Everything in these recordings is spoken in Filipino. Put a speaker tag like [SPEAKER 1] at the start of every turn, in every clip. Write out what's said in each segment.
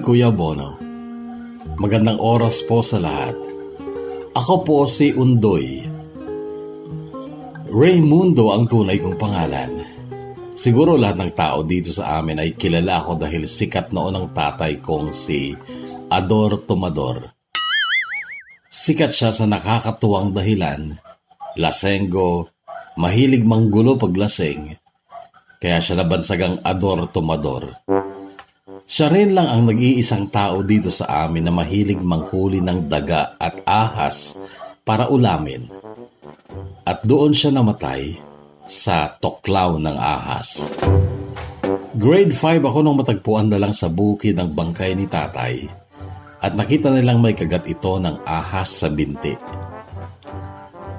[SPEAKER 1] Kuya Bono. Magandang oras po sa lahat. Ako po si Undoy. Raymundo ang tunay kong pangalan. Siguro lahat ng tao dito sa amin ay kilala ako dahil sikat noon ang tatay kong si Ador Tomador. Sikat siya sa nakakatuwang dahilan, lasenggo, mahilig manggulo pag laseng, kaya siya nabansagang Ador Tomador. Siya rin lang ang nag-iisang tao dito sa amin na mahilig manghuli ng daga at ahas para ulamin. At doon siya namatay sa toklaw ng ahas. Grade 5 ako nung matagpuan na lang sa bukid ng bangkay ni tatay at nakita nilang may kagat ito ng ahas sa binti.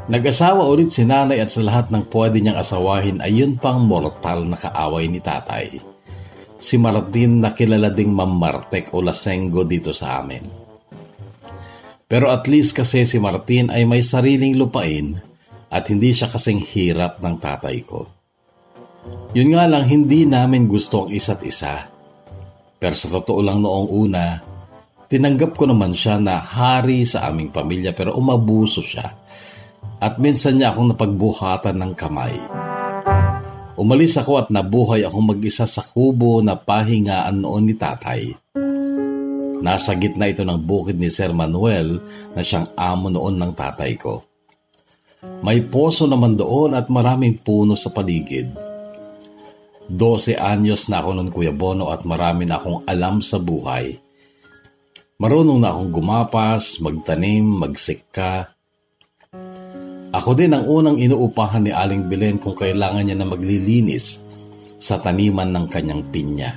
[SPEAKER 1] Nag-asawa ulit si nanay at sa lahat ng pwede niyang asawahin ay yun pang mortal na kaaway ni tatay si Martin na kilala ding Ma'am Martek o Lasenggo dito sa amin. Pero at least kasi si Martin ay may sariling lupain at hindi siya kasing hirap ng tatay ko. Yun nga lang hindi namin gusto ang isa't isa. Pero sa totoo lang noong una, tinanggap ko naman siya na hari sa aming pamilya pero umabuso siya. At minsan niya akong napagbuhatan ng kamay. Umalis ako at nabuhay akong mag-isa sa kubo na pahingaan noon ni tatay. Nasa gitna ito ng bukid ni Sir Manuel na siyang amo noon ng tatay ko. May poso naman doon at maraming puno sa paligid. 12 anyos na ako noon Kuya Bono at marami na akong alam sa buhay. Marunong na akong gumapas, magtanim, magsikka, ako din ang unang inuupahan ni Aling Belen kung kailangan niya na maglilinis sa taniman ng kanyang pinya.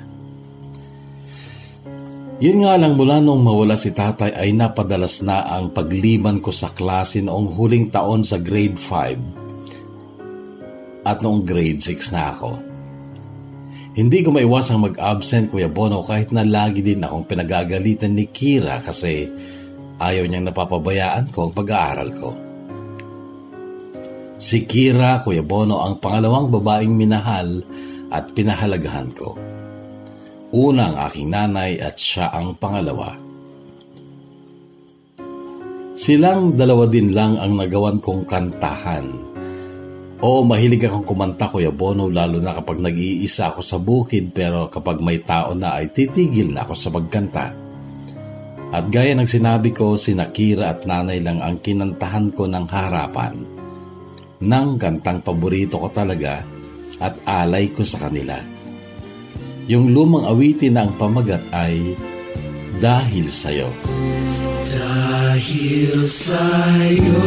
[SPEAKER 1] Yun nga lang mula nung mawala si tatay ay napadalas na ang pagliban ko sa klase noong huling taon sa grade 5 at noong grade 6 na ako. Hindi ko maiwasang mag-absent Kuya Bono kahit na lagi din akong pinagagalitan ni Kira kasi ayaw niyang napapabayaan ko ang pag-aaral ko. Si Kira, Kuya Bono, ang pangalawang babaeng minahal at pinahalagahan ko. Una ang aking nanay at siya ang pangalawa. Silang dalawa din lang ang nagawan kong kantahan. Oo, mahilig akong kumanta, Kuya Bono, lalo na kapag nag-iisa ako sa bukid pero kapag may tao na ay titigil na ako sa pagkanta. At gaya ng sinabi ko, si Nakira at nanay lang ang kinantahan ko ng harapan ng kantang paborito ko talaga at alay ko sa kanila. Yung lumang awitin na ang pamagat ay Dahil Sa'yo.
[SPEAKER 2] Dahil sa'yo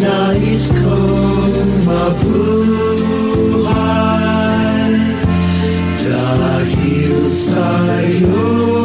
[SPEAKER 2] Nais kong mabuhay Dahil sa'yo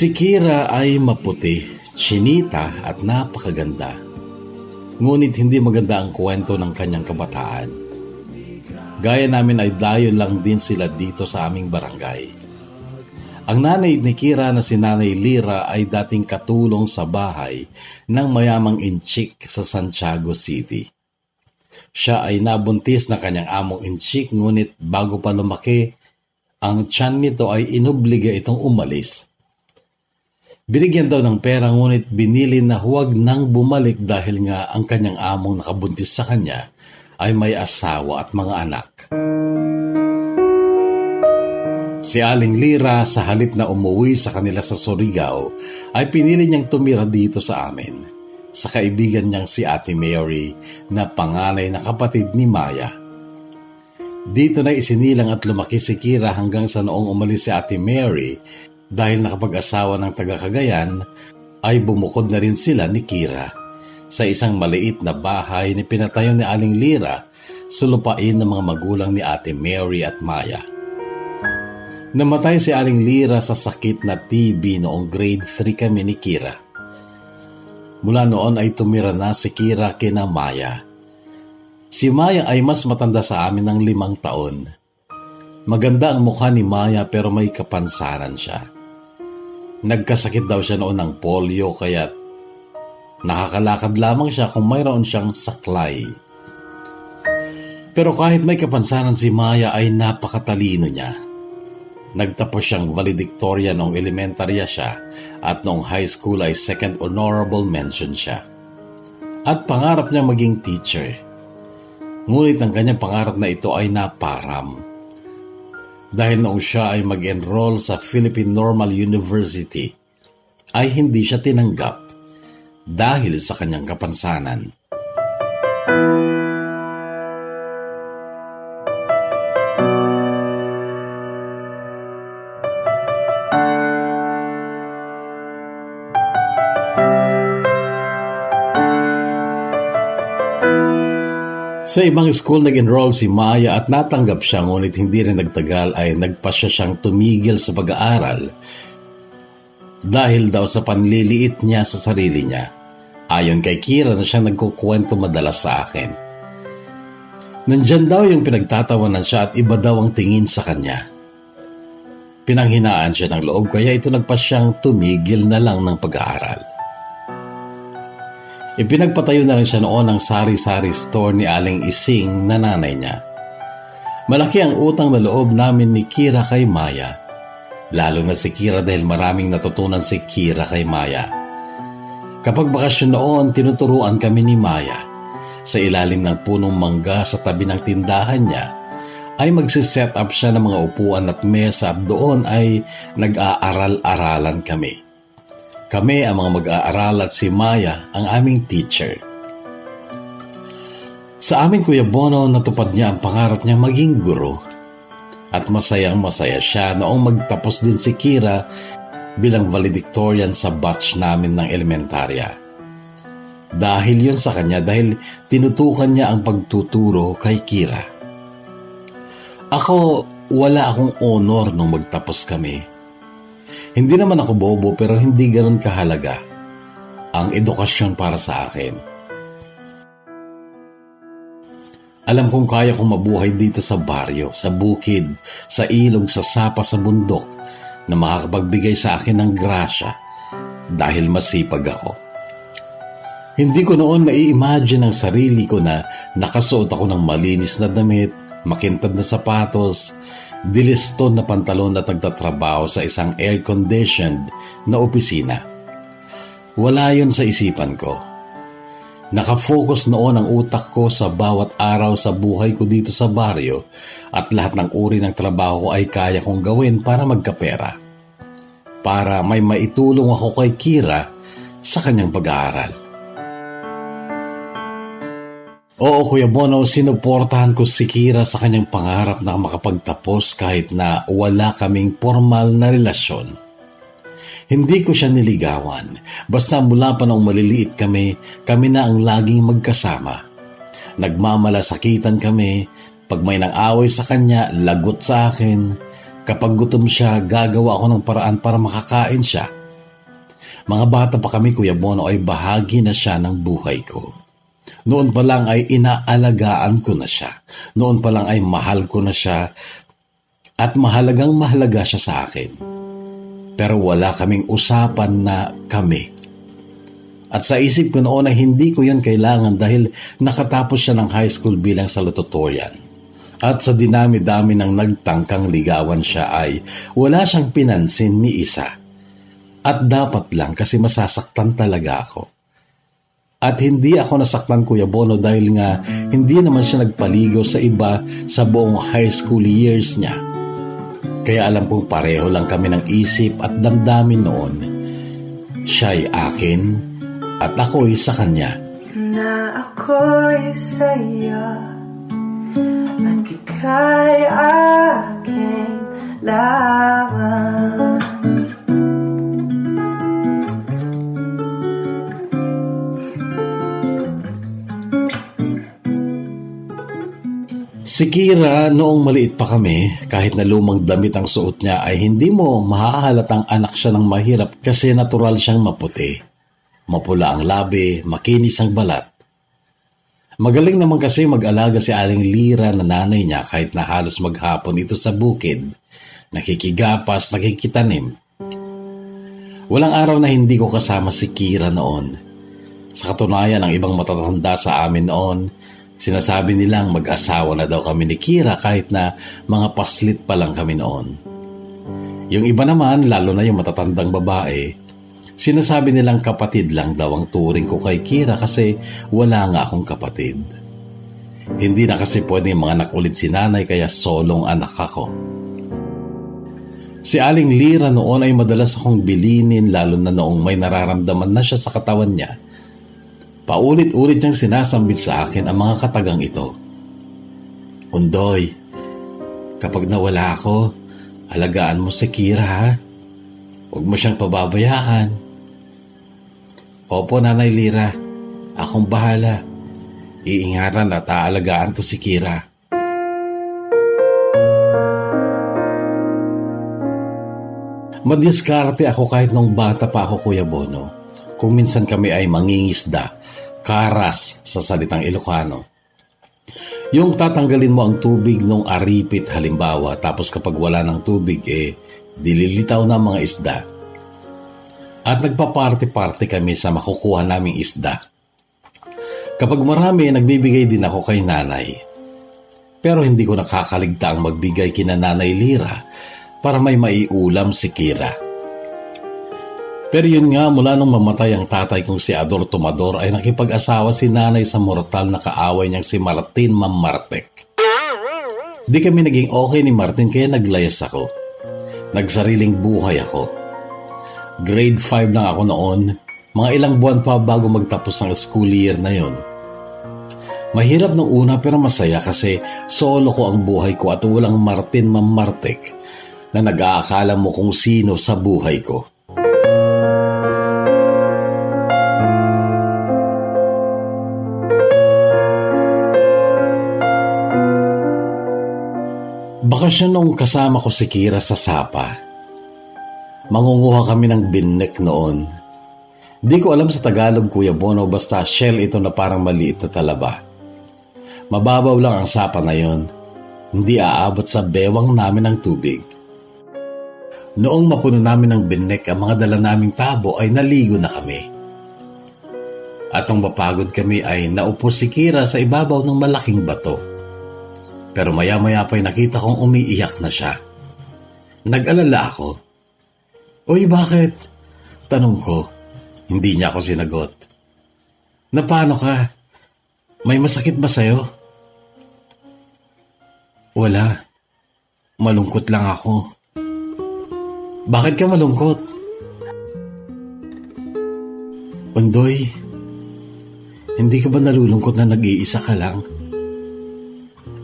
[SPEAKER 1] Si Kira ay maputi, chinita at napakaganda. Ngunit hindi maganda ang kwento ng kanyang kabataan. Gaya namin ay dayo lang din sila dito sa aming barangay. Ang nanay ni Kira na si Nanay Lira ay dating katulong sa bahay ng mayamang inchik sa Santiago City. Siya ay nabuntis na kanyang among inchik ngunit bago pa lumaki, ang tiyan nito ay inobliga itong umalis Binigyan daw ng pera ngunit binili na huwag nang bumalik dahil nga ang kanyang among nakabuntis sa kanya ay may asawa at mga anak. Si Aling Lira sa halip na umuwi sa kanila sa Surigao ay pinili niyang tumira dito sa amin sa kaibigan niyang si Ate Mary na panganay na kapatid ni Maya. Dito na isinilang at lumaki si Kira hanggang sa noong umalis si Ate Mary dahil nakapag-asawa ng taga-Cagayan, ay bumukod na rin sila ni Kira sa isang maliit na bahay ni pinatayo ni Aling Lira sa lupain ng mga magulang ni Ate Mary at Maya. Namatay si Aling Lira sa sakit na TB noong grade 3 kami ni Kira. Mula noon ay tumira na si Kira kina Maya. Si Maya ay mas matanda sa amin ng limang taon. Maganda ang mukha ni Maya pero may kapansanan siya. Nagkasakit daw siya noon ng polio kaya nakakalakad lamang siya kung mayroon siyang saklay. Pero kahit may kapansanan si Maya ay napakatalino niya. Nagtapos siyang valedictorian noong elementarya siya at noong high school ay second honorable mention siya. At pangarap niya maging teacher. Ngunit ang kanyang pangarap na ito ay naparam dahil noong siya ay mag-enroll sa Philippine Normal University, ay hindi siya tinanggap dahil sa kanyang kapansanan. Sa ibang school nag-enroll si Maya at natanggap siya ngunit hindi rin nagtagal ay nagpasya siyang tumigil sa pag-aaral dahil daw sa panliliit niya sa sarili niya. Ayon kay Kira na siya nagkukwento madalas sa akin. Nandyan daw yung pinagtatawanan siya at iba daw ang tingin sa kanya. Pinanghinaan siya ng loob kaya ito nagpasyang tumigil na lang ng pag-aaral. Ipinagpatayo na rin siya noon ng sari-sari store ni Aling Ising na nanay niya. Malaki ang utang na loob namin ni Kira kay Maya. Lalo na si Kira dahil maraming natutunan si Kira kay Maya. Kapag bakasyon noon, tinuturuan kami ni Maya. Sa ilalim ng punong mangga sa tabi ng tindahan niya, ay magsiset up siya ng mga upuan at mesa at doon ay nag-aaral-aralan kami. Kami ang mga mag-aaral at si Maya ang aming teacher. Sa aming Kuya Bono, natupad niya ang pangarap niya maging guro. At masayang masaya siya noong magtapos din si Kira bilang valedictorian sa batch namin ng elementarya. Dahil yun sa kanya dahil tinutukan niya ang pagtuturo kay Kira. Ako, wala akong honor nung magtapos kami hindi naman ako bobo pero hindi ganoon kahalaga ang edukasyon para sa akin. Alam kong kaya kong mabuhay dito sa baryo, sa bukid, sa ilog, sa sapa, sa bundok na makakapagbigay sa akin ng grasya dahil masipag ako. Hindi ko noon mai-imagine ang sarili ko na nakasuot ako ng malinis na damit, makintad na sapatos, diliston na pantalon at nagtatrabaho sa isang air-conditioned na opisina. Wala yon sa isipan ko. Nakafocus noon ang utak ko sa bawat araw sa buhay ko dito sa baryo at lahat ng uri ng trabaho ko ay kaya kong gawin para magkapera. Para may maitulong ako kay Kira sa kanyang pag-aaral. Oo, Kuya Bono, sinuportahan ko si Kira sa kanyang pangarap na makapagtapos kahit na wala kaming formal na relasyon. Hindi ko siya niligawan. Basta mula pa nung maliliit kami, kami na ang laging magkasama. Nagmamalasakitan kami. Pag may nang away sa kanya, lagot sa akin. Kapag gutom siya, gagawa ako ng paraan para makakain siya. Mga bata pa kami, Kuya Bono, ay bahagi na siya ng buhay ko. Noon pa lang ay inaalagaan ko na siya. Noon pa lang ay mahal ko na siya at mahalagang mahalaga siya sa akin. Pero wala kaming usapan na kami. At sa isip ko noon ay hindi ko yan kailangan dahil nakatapos siya ng high school bilang salutatorian. At sa dinami-dami ng nagtangkang ligawan siya ay wala siyang pinansin ni isa. At dapat lang kasi masasaktan talaga ako. At hindi ako nasaktan Kuya Bono dahil nga hindi naman siya nagpaligaw sa iba sa buong high school years niya. Kaya alam kong pareho lang kami ng isip at damdamin noon. Siya'y akin at ako'y sa kanya.
[SPEAKER 3] Na ako'y sa'yo At ika'y aking lamang
[SPEAKER 1] Si Kira, noong maliit pa kami, kahit na lumang damit ang suot niya ay hindi mo mahahalatang anak siya ng mahirap kasi natural siyang maputi. Mapula ang labi, makinis ang balat. Magaling naman kasi mag-alaga si Aling Lira na nanay niya kahit na halos maghapon ito sa bukid. Nakikigapas, nakikitanim. Walang araw na hindi ko kasama si Kira noon. Sa katunayan, ang ibang matatanda sa amin noon, Sinasabi nilang mag-asawa na daw kami ni Kira kahit na mga paslit pa lang kami noon. Yung iba naman, lalo na yung matatandang babae, sinasabi nilang kapatid lang daw ang turing ko kay Kira kasi wala nga akong kapatid. Hindi na kasi pwedeng mga nakulit si nanay kaya solong anak ako. Si Aling Lira noon ay madalas akong bilinin lalo na noong may nararamdaman na siya sa katawan niya Paulit-ulit niyang sinasambit sa akin ang mga katagang ito. Undoy, kapag nawala ako, alagaan mo si Kira ha. Huwag mo siyang pababayaan. Opo, Nanay Lira. Akong bahala. Iingatan at aalagaan ko si Kira. Madiskarte ako kahit nung bata pa ako, Kuya Bono. Kung minsan kami ay mangingisda karas sa salitang Ilocano. Yung tatanggalin mo ang tubig nung aripit halimbawa tapos kapag wala ng tubig eh dililitaw na mga isda. At nagpaparty-party kami sa makukuha naming isda. Kapag marami, nagbibigay din ako kay nanay. Pero hindi ko nakakaligtaang magbigay kina nanay Lira para may maiulam si Kira. Pero yun nga, mula nung mamatay ang tatay kong si Ador Tomador ay nakipag-asawa si nanay sa mortal na kaaway niyang si Martin Mamartek. Di kami naging okay ni Martin kaya naglayas ako. Nagsariling buhay ako. Grade 5 lang ako noon, mga ilang buwan pa bago magtapos ng school year na yon. Mahirap nung una pero masaya kasi solo ko ang buhay ko at walang Martin Mamartek na nag-aakala mo kung sino sa buhay ko. Bakasyon nung kasama ko si Kira sa Sapa. Mangunguha kami ng binnek noon. Di ko alam sa Tagalog, Kuya Bono, basta shell ito na parang maliit na talaba. Mababaw lang ang sapa na yon. Hindi aabot sa bewang namin ng tubig. Noong mapuno namin ng binnek ang mga dala naming tabo ay naligo na kami. At nung mapagod kami ay naupo si Kira sa ibabaw ng malaking bato. Pero maya-maya pa'y nakita kong umiiyak na siya. Nag-alala ako. Uy, bakit? Tanong ko. Hindi niya ako sinagot. Na paano ka? May masakit ba sa'yo? Wala. Malungkot lang ako. Bakit ka malungkot? Undoy, hindi ka ba nalulungkot na nag-iisa ka lang?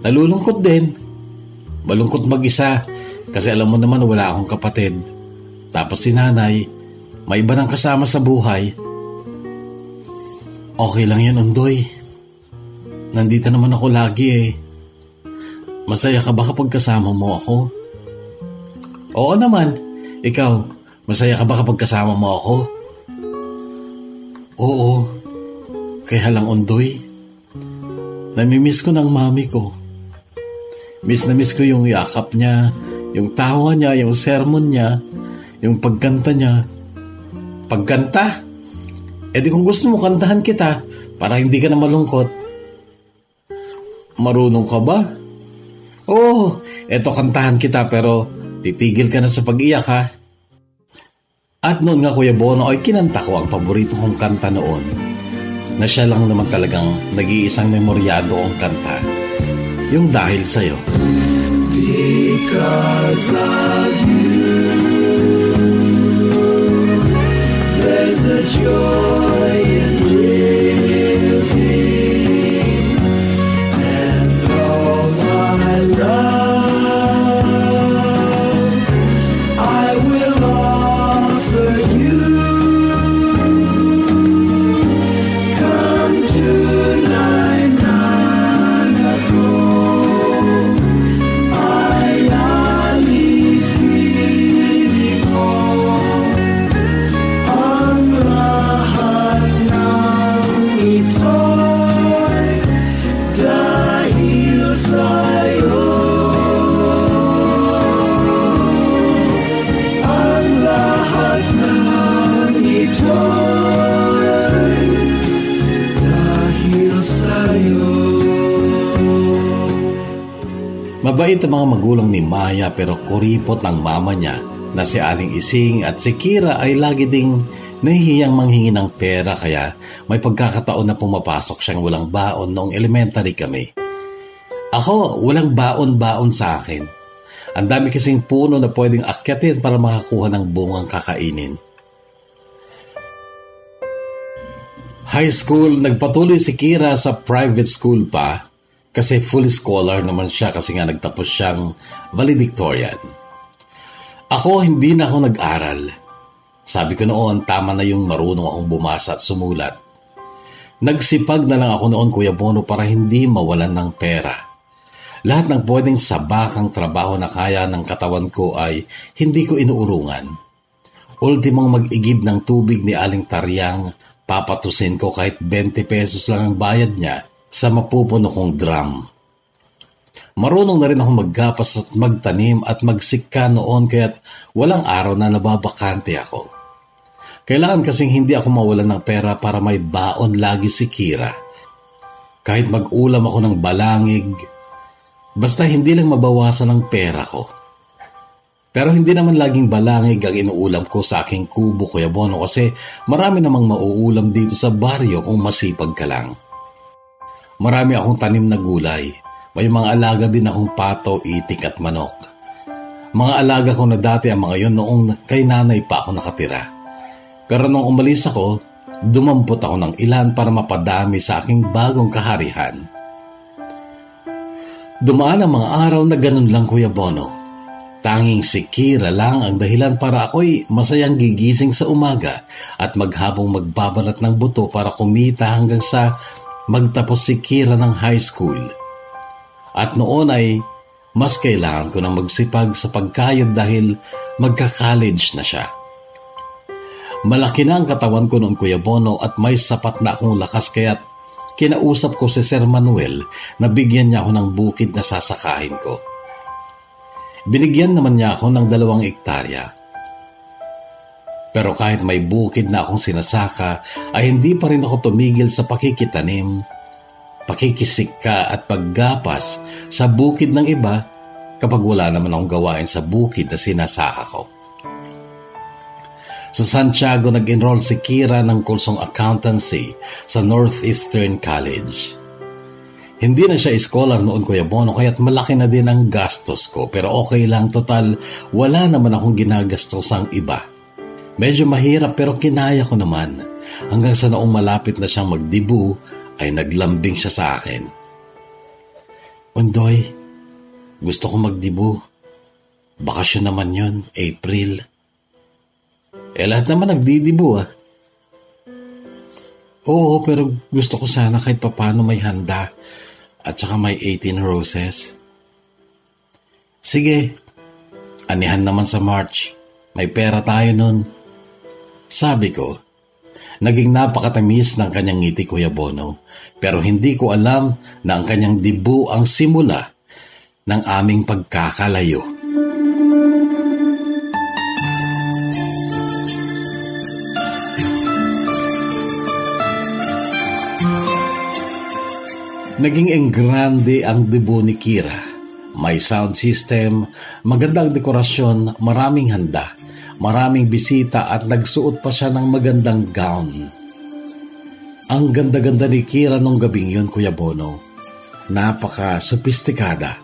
[SPEAKER 1] Nalulungkot din. Malungkot mag-isa kasi alam mo naman wala akong kapatid. Tapos si nanay, may iba nang kasama sa buhay. Okay lang yan, Undoy. Nandito naman ako lagi eh. Masaya ka ba kapag kasama mo ako? Oo naman. Ikaw, masaya ka ba kapag kasama mo ako? Oo. Kaya lang, Undoy. Namimiss ko ng mami ko. Miss na miss ko yung yakap niya, yung tawa niya, yung sermon niya, yung pagkanta niya. Pagkanta? E di kung gusto mo, kantahan kita para hindi ka na malungkot. Marunong ka ba? Oo, eto kantahan kita pero titigil ka na sa pag-iyak ha. At noon nga Kuya Bono ay kinanta ko ang paborito kong kanta noon na siya lang naman talagang nag-iisang memoryado ang kanta. Yung dahil sa'yo.
[SPEAKER 2] Because of you, there's a joy
[SPEAKER 1] Mabait ang mga magulang ni Maya pero kuripot ng mama niya na si Aling Ising at si Kira ay lagi ding nahihiyang manghingi ng pera kaya may pagkakataon na pumapasok siyang walang baon noong elementary kami. Ako, walang baon-baon sa akin. Ang dami kasing puno na pwedeng akyatin para makakuha ng bungang kakainin. High school, nagpatuloy si Kira sa private school pa kasi full scholar naman siya kasi nga nagtapos siyang valedictorian. Ako, hindi na ako nag-aral. Sabi ko noon, tama na yung marunong akong bumasa at sumulat. Nagsipag na lang ako noon, Kuya Bono, para hindi mawalan ng pera. Lahat ng pwedeng sabakang trabaho na kaya ng katawan ko ay hindi ko inuurungan. Ultimong mag-igib ng tubig ni Aling Taryang, papatusin ko kahit 20 pesos lang ang bayad niya sa mapupuno kong drum. Marunong na rin ako maggapas at magtanim at magsika noon kaya't walang araw na nababakante ako. Kailangan kasing hindi ako mawalan ng pera para may baon lagi si Kira. Kahit mag-ulam ako ng balangig, basta hindi lang mabawasan ang pera ko. Pero hindi naman laging balangig ang inuulam ko sa aking kubo, Kuya Bono, kasi marami namang mauulam dito sa baryo kung masipag ka lang. Marami akong tanim na gulay. May mga alaga din akong pato, itik at manok. Mga alaga ko na dati ang mga yon noong kay nanay pa ako nakatira. Pero nung umalis ako, dumampot ako ng ilan para mapadami sa aking bagong kaharihan. Dumaan ang mga araw na ganun lang Kuya Bono. Tanging si Kira lang ang dahilan para ako'y masayang gigising sa umaga at maghabong magbabalat ng buto para kumita hanggang sa magtapos si Kira ng high school. At noon ay mas kailangan ko nang magsipag sa pagkayod dahil magka-college na siya. Malaki na ang katawan ko noon Kuya Bono at may sapat na akong lakas kaya't kinausap ko si Sir Manuel na bigyan niya ako ng bukid na sasakahin ko. Binigyan naman niya ako ng dalawang ektarya. Pero kahit may bukid na akong sinasaka, ay hindi pa rin ako tumigil sa pakikitanim, pakikisika at paggapas sa bukid ng iba kapag wala naman akong gawain sa bukid na sinasaka ko. Sa Santiago nag-enroll si Kira ng kursong accountancy sa Northeastern College. Hindi na siya scholar noon Kuya Bono kaya't malaki na din ang gastos ko pero okay lang total wala naman akong ginagastos ang iba. Medyo mahirap pero kinaya ko naman hanggang sa noong malapit na siyang magdibu ay naglambing siya sa akin. Undoy, gusto ko magdibu. Bakasyon naman yon, April. Eh lahat naman nagdidibu ah. Oo, pero gusto ko sana kahit papano may handa at saka may 18 roses. Sige, anihan naman sa March. May pera tayo nun. Sabi ko, naging napakatamis ng kanyang ngiti Kuya Bono, pero hindi ko alam na ang kanyang dibu ang simula ng aming pagkakalayo. Naging enggrande ang debo ni Kira. May sound system, magandang dekorasyon, maraming handa. Maraming bisita at nagsuot pa siya ng magandang gown. Ang ganda-ganda ni Kira nung gabing yun, Kuya Bono. Napaka-sopistikada.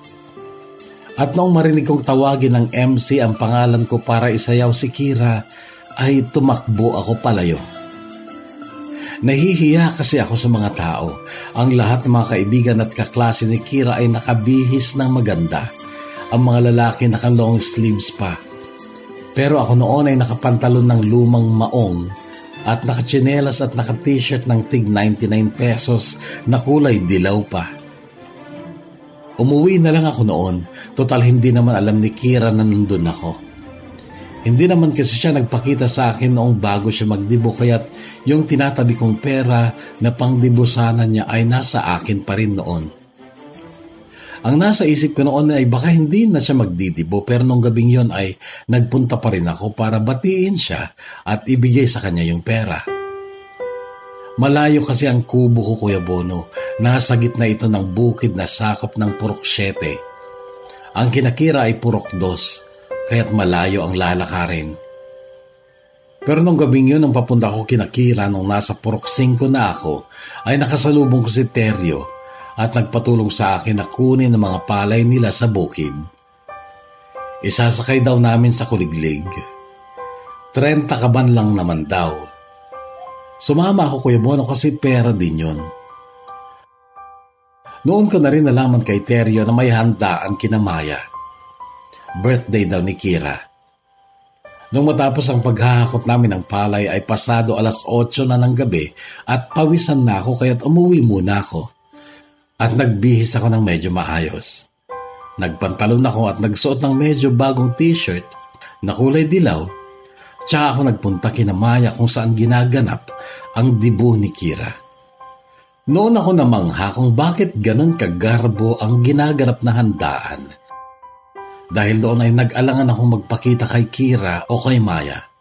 [SPEAKER 1] At noong marinig kong tawagin ng MC ang pangalan ko para isayaw si Kira, ay tumakbo ako palayo. Nahihiya kasi ako sa mga tao. Ang lahat ng mga kaibigan at kaklase ni Kira ay nakabihis ng maganda. Ang mga lalaki naka long sleeves pa. Pero ako noon ay nakapantalon ng lumang maong at nakachinelas at naka-t-shirt ng tig 99 pesos na kulay dilaw pa. Umuwi na lang ako noon. Total hindi naman alam ni Kira na nandun ako. Hindi naman kasi siya nagpakita sa akin noong bago siya magdibo kaya't yung tinatabi kong pera na pangdibo sana niya ay nasa akin pa rin noon. Ang nasa isip ko noon ay baka hindi na siya magdidibo pero nung gabing yon ay nagpunta pa rin ako para batiin siya at ibigay sa kanya yung pera. Malayo kasi ang kubo ko, Kuya Bono. Nasa gitna ito ng bukid na sakop ng Purok 7. Ang kinakira ay Purok 2, kaya't malayo ang lalakarin. Pero nung gabing yun, nung papunta ko kinakira nung nasa Purok 5 na ako, ay nakasalubong ko si Teryo at nagpatulong sa akin na kunin ang mga palay nila sa bukid. Isasakay daw namin sa kuliglig. 30 kaban lang naman daw Sumama ako Kuya Bono kasi pera din yun. Noon ko na rin nalaman kay Teryo na may handaan kina Maya. Birthday daw ni Kira. Nung matapos ang paghahakot namin ng palay ay pasado alas 8 na ng gabi at pawisan na ako kaya't umuwi muna ako. At nagbihis ako ng medyo maayos. Nagpantalon ako at nagsuot ng medyo bagong t-shirt na kulay dilaw Tsaka ako nagpunta kina Maya kung saan ginaganap ang dibo ni Kira. Noon ako namangha kung bakit ganon kagarbo ang ginaganap na handaan. Dahil doon ay nag-alangan akong magpakita kay Kira o kay Maya.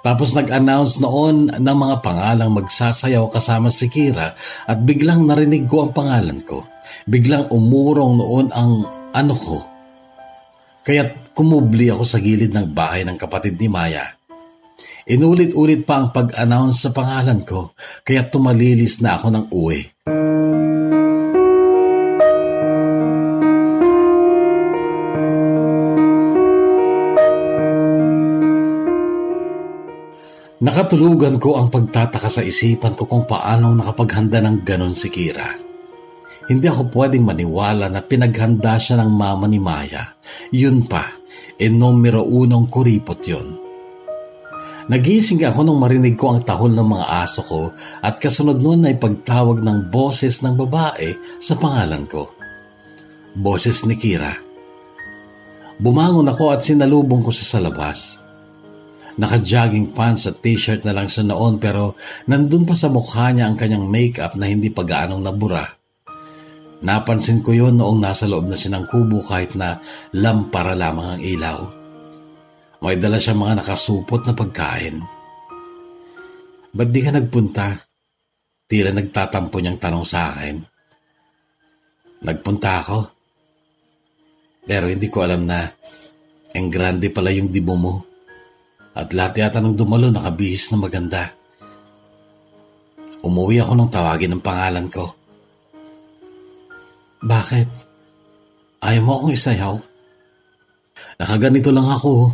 [SPEAKER 1] Tapos nag-announce noon ng mga pangalang magsasayaw kasama si Kira at biglang narinig ko ang pangalan ko. Biglang umurong noon ang ano ko, Kaya't kumubli ako sa gilid ng bahay ng kapatid ni Maya. Inulit-ulit pa ang pag-announce sa pangalan ko, kaya tumalilis na ako ng uwi. Nakatulugan ko ang pagtataka sa isipan ko kung paano nakapaghanda ng ganon si Kira. Hindi ako pwedeng maniwala na pinaghanda siya ng mama ni Maya. Yun pa, e numero unong kuripot yun. Nagising ako nung marinig ko ang tahol ng mga aso ko at kasunod nun ay pagtawag ng boses ng babae sa pangalan ko. Boses ni Kira. Bumangon ako at sinalubong ko siya sa labas. Naka-jogging pants at t-shirt na lang siya noon pero nandun pa sa mukha niya ang kanyang makeup na hindi pa gaanong nabura. Napansin ko yon noong nasa loob na siya ng kubo kahit na lampara lamang ang ilaw. May dala siya mga nakasupot na pagkain. Ba't di ka nagpunta? Tila nagtatampo niyang tanong sa akin. Nagpunta ako. Pero hindi ko alam na ang grande pala yung dibo mo. At lahat yata ng dumalo nakabihis na maganda. Umuwi ako nung tawagin ng pangalan ko. Bakit? Ayaw mo akong isayaw? Nakaganito lang ako.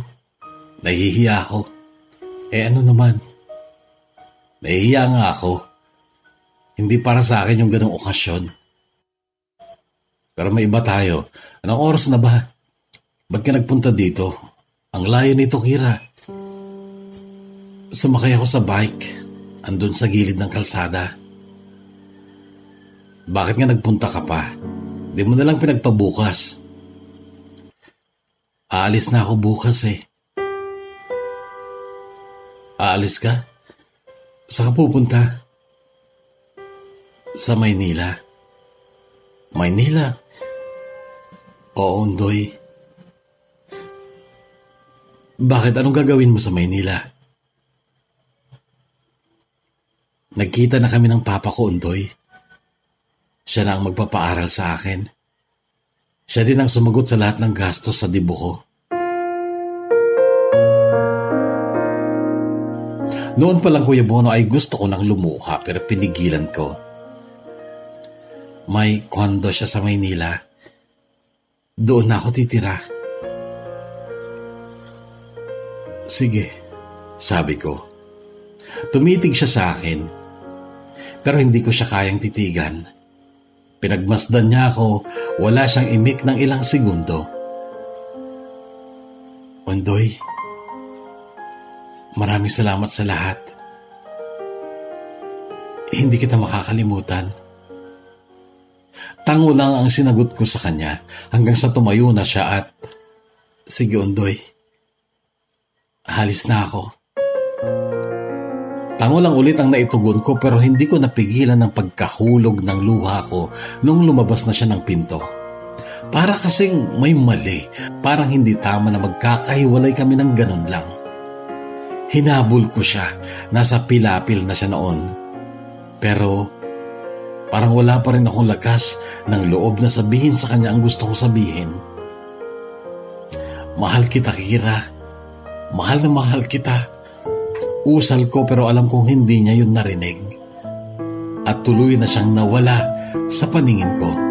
[SPEAKER 1] Nahihiya ako. Eh ano naman? Nahihiya nga ako. Hindi para sa akin yung ganong okasyon. Pero may iba tayo. Anong oras na ba? Ba't ka nagpunta dito? Ang layo nito, Kira. Sumakay ako sa bike. Andun sa gilid ng kalsada. Bakit nga nagpunta ka pa? Di mo na lang pinagpabukas. Aalis na ako bukas eh. Aalis ka? Sa ka pupunta? Sa Maynila. Maynila? Oo, Undoy. Bakit? Anong gagawin mo sa Maynila? Nagkita na kami ng papa ko, Undoy. Siya na ang magpapaaral sa akin. Siya din ang sumagot sa lahat ng gastos sa dibo ko. Noon pa lang Kuya Bono ay gusto ko nang lumuha pero pinigilan ko. May kondo siya sa Maynila. Doon na ako titira. Sige, sabi ko. Tumitig siya sa akin. Pero hindi ko siya kayang titigan. Pinagmasdan niya ako, wala siyang imik ng ilang segundo. Ondoy, maraming salamat sa lahat. Hindi kita makakalimutan. Tango lang ang sinagot ko sa kanya hanggang sa tumayo na siya at, Sige, Ondoy, halis na ako. Tango lang ulit ang naitugon ko pero hindi ko napigilan ng pagkahulog ng luha ko nung lumabas na siya ng pinto. Para kasing may mali, parang hindi tama na magkakahiwalay kami ng ganun lang. Hinabol ko siya, nasa pilapil na siya noon. Pero parang wala pa rin akong lakas ng loob na sabihin sa kanya ang gusto kong sabihin. Mahal kita, Kira. Mahal na mahal kita. Usal ko pero alam kong hindi niya yun narinig. At tuloy na siyang nawala sa paningin ko.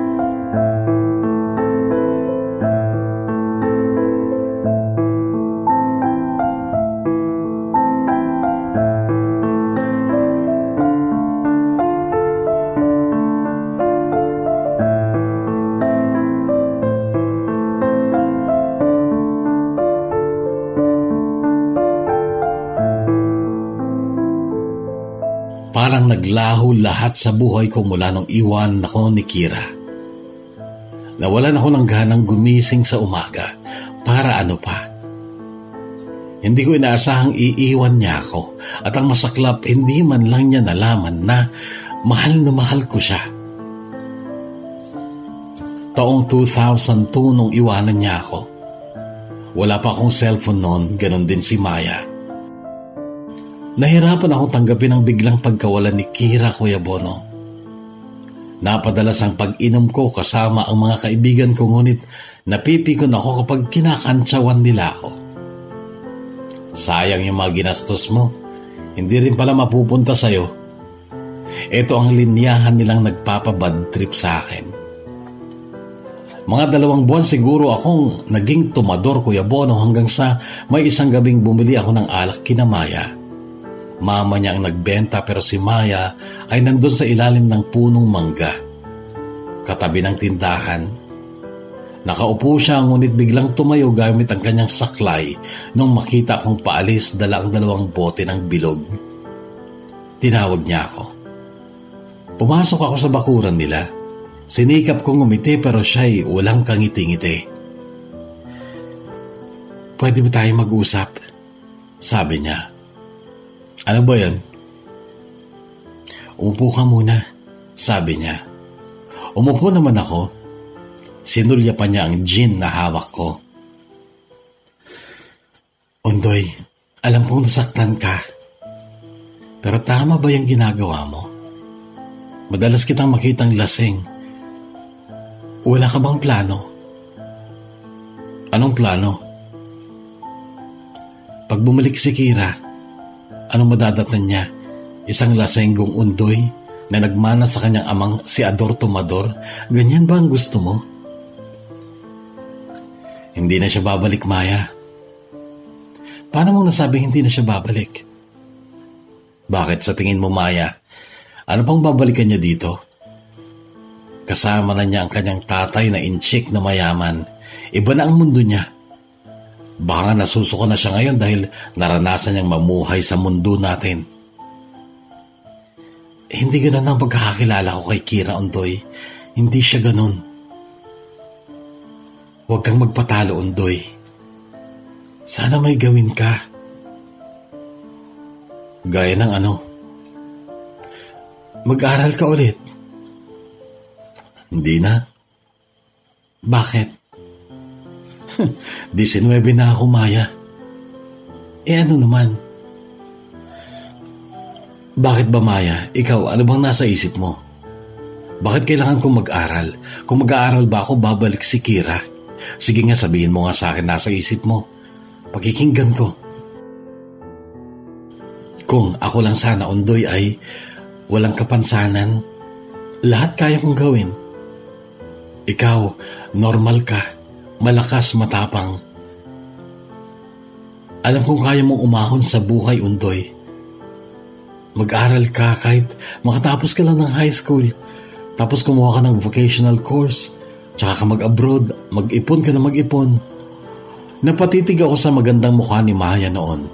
[SPEAKER 1] Naglaho lahat sa buhay ko mula nung iwan ako ni Kira. Nawalan ako ng ganang gumising sa umaga. Para ano pa? Hindi ko inaasahang iiwan niya ako at ang masaklap hindi man lang niya nalaman na mahal na mahal ko siya. Taong 2002 nung iwanan niya ako. Wala pa akong cellphone noon, ganon din si Maya. Nahirapan akong tanggapin ang biglang pagkawalan ni Kira Kuya Bono. Napadalas ang pag-inom ko kasama ang mga kaibigan ko ngunit napipikon ako kapag kinakantsawan nila ako. Sayang yung mga ginastos mo. Hindi rin pala mapupunta sa'yo. Ito ang linyahan nilang nagpapabad trip sa akin. Mga dalawang buwan siguro akong naging tumador Kuya Bono hanggang sa may isang gabing bumili ako ng alak kina Maya. Mama niya ang nagbenta pero si Maya ay nandun sa ilalim ng punong mangga. Katabi ng tindahan. Nakaupo siya ngunit biglang tumayo gamit ang kanyang saklay nung makita kong paalis dala ang dalawang bote ng bilog. Tinawag niya ako. Pumasok ako sa bakuran nila. Sinikap kong umiti pero siya'y walang kangiti-ngiti. Pwede ba tayo mag-usap? Sabi niya. Ano ba yan? Umupo ka muna, sabi niya. Umupo naman ako. Sinulya pa niya ang gin na hawak ko. Ondoy, alam kong nasaktan ka. Pero tama ba yung ginagawa mo? Madalas kitang makitang lasing. Wala ka bang plano? Anong plano? Pag bumalik si Kira, anong madadatnan niya? Isang lasenggong undoy na nagmana sa kanyang amang si Ador Tomador? Ganyan ba ang gusto mo? Hindi na siya babalik, Maya. Paano mong nasabing hindi na siya babalik? Bakit sa tingin mo, Maya? Ano pang babalikan niya dito? Kasama na niya ang kanyang tatay na inchik na mayaman. Iba na ang mundo niya. Baka nasusuko na siya ngayon dahil naranasan niyang mamuhay sa mundo natin. Hindi ganun ang pagkakakilala ko kay Kira Ondoy. Hindi siya ganun. Huwag kang magpatalo, Ondoy. Sana may gawin ka. Gaya ng ano? Mag-aral ka ulit. Hindi na. Bakit? 19 na ako, Maya. Eh ano naman? Bakit ba, Maya? Ikaw, ano bang nasa isip mo? Bakit kailangan kong mag-aral? Kung mag-aaral ba ako, babalik si Kira. Sige nga, sabihin mo nga sa akin nasa isip mo. Pagkikinggan ko. Kung ako lang sana undoy ay walang kapansanan, lahat kaya kong gawin. Ikaw, normal ka, malakas matapang. Alam kong kaya mong umahon sa buhay undoy. Mag-aral ka kahit makatapos ka lang ng high school. Tapos kumuha ka ng vocational course. Tsaka ka mag-abroad, mag-ipon ka na mag-ipon. Napatitig ako sa magandang mukha ni Maya noon.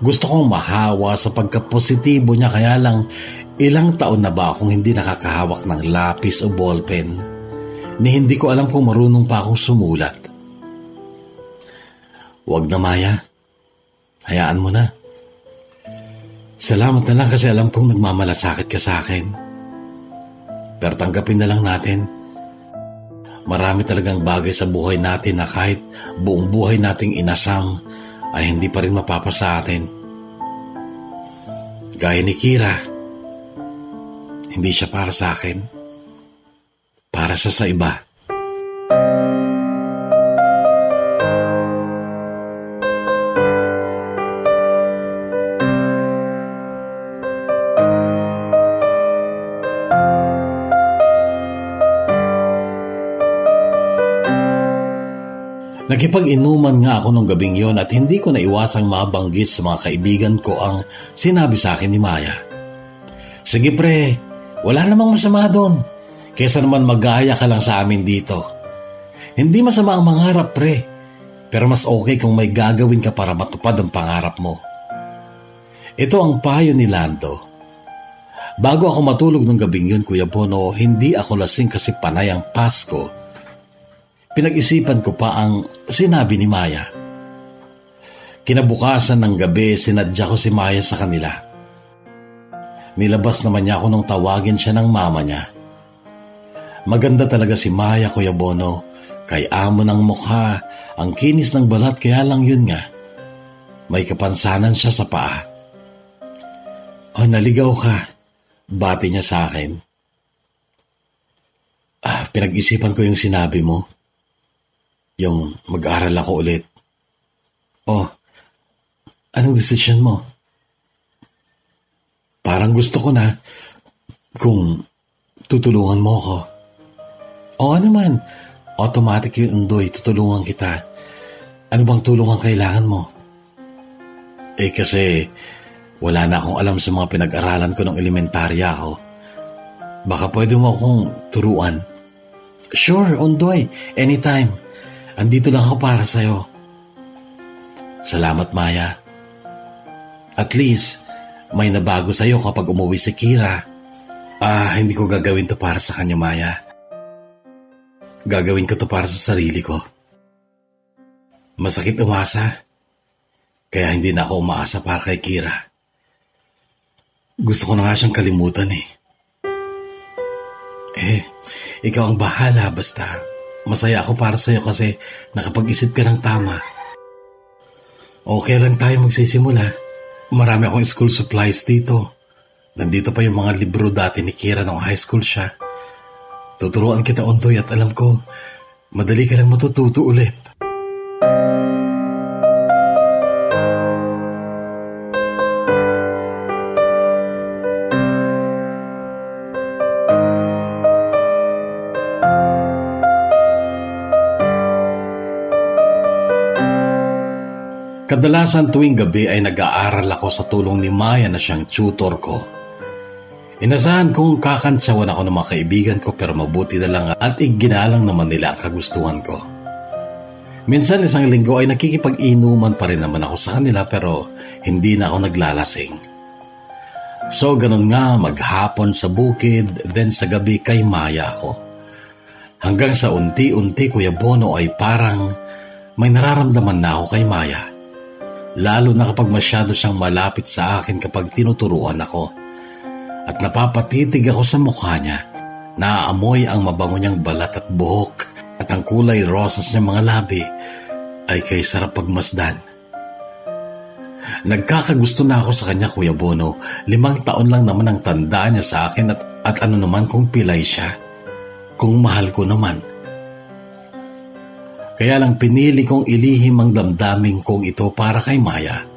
[SPEAKER 1] Gusto kong mahawa sa pagkapositibo niya kaya lang ilang taon na ba akong hindi nakakahawak ng lapis o ballpen ni hindi ko alam kung marunong pa akong sumulat. Huwag na Maya. Hayaan mo na. Salamat na lang kasi alam kong nagmamalasakit ka sa akin. Pero tanggapin na lang natin. Marami talagang bagay sa buhay natin na kahit buong buhay nating inasam ay hindi pa rin mapapa sa atin. Gaya ni Kira, hindi siya para sa akin. Para siya sa iba. Nakipag-inuman nga ako nung gabing yon at hindi ko naiwasang mabanggit sa mga kaibigan ko ang sinabi sa akin ni Maya. Sige pre, wala namang masama doon. Kesa naman magaya ka lang sa amin dito. Hindi masama ang mangarap pre, pero mas okay kung may gagawin ka para matupad ang pangarap mo. Ito ang payo ni Lando. Bago ako matulog ng gabing yun, Kuya Bono, hindi ako lasing kasi panay ang Pasko pinag-isipan ko pa ang sinabi ni Maya. Kinabukasan ng gabi, sinadya ko si Maya sa kanila. Nilabas naman niya ako nung tawagin siya ng mama niya. Maganda talaga si Maya, Kuya Bono. Kay amo ng mukha, ang kinis ng balat kaya lang yun nga. May kapansanan siya sa paa. O, naligaw ka. Bati niya sa akin. Ah, pinag-isipan ko yung sinabi mo. Yung mag-aral ako ulit. Oh, anong decision mo? Parang gusto ko na kung tutulungan mo ako. Oo naman, automatic yung undoy, tutulungan kita. Ano bang tulong ang kailangan mo? Eh kasi wala na akong alam sa mga pinag-aralan ko ng elementarya ako. Baka pwede mo akong turuan. Sure, undoy, anytime. Andito lang ako para sa'yo. Salamat, Maya. At least, may nabago sa'yo kapag umuwi si Kira. Ah, hindi ko gagawin to para sa kanya, Maya. Gagawin ko to para sa sarili ko. Masakit umasa. Kaya hindi na ako umaasa para kay Kira. Gusto ko na nga siyang kalimutan eh. Eh, ikaw ang bahala basta Masaya ako para sa'yo kasi nakapag-isip ka ng tama. Okay lang tayo magsisimula. Marami akong school supplies dito. Nandito pa yung mga libro dati ni Kira nung high school siya. Tuturuan kita untoy at alam ko, madali ka lang matututo ulit. Kadalasan tuwing gabi ay nag-aaral ako sa tulong ni Maya na siyang tutor ko. Inasahan kong kakantsawan ako ng mga kaibigan ko pero mabuti na lang at iginalang naman nila ang kagustuhan ko. Minsan isang linggo ay nakikipag-inuman pa rin naman ako sa kanila pero hindi na ako naglalasing. So ganun nga maghapon sa bukid then sa gabi kay Maya ako. Hanggang sa unti-unti Kuya Bono ay parang may nararamdaman na ako kay Maya lalo na kapag masyado siyang malapit sa akin kapag tinuturuan ako. At napapatitig ako sa mukha niya. Naaamoy ang mabango niyang balat at buhok at ang kulay rosas niyang mga labi ay kay sarap pagmasdan. Nagkakagusto na ako sa kanya, Kuya Bono. Limang taon lang naman ang tanda niya sa akin at, at ano naman kung pilay siya. Kung mahal ko naman. Kaya lang pinili kong ilihim ang damdamin kong ito para kay Maya.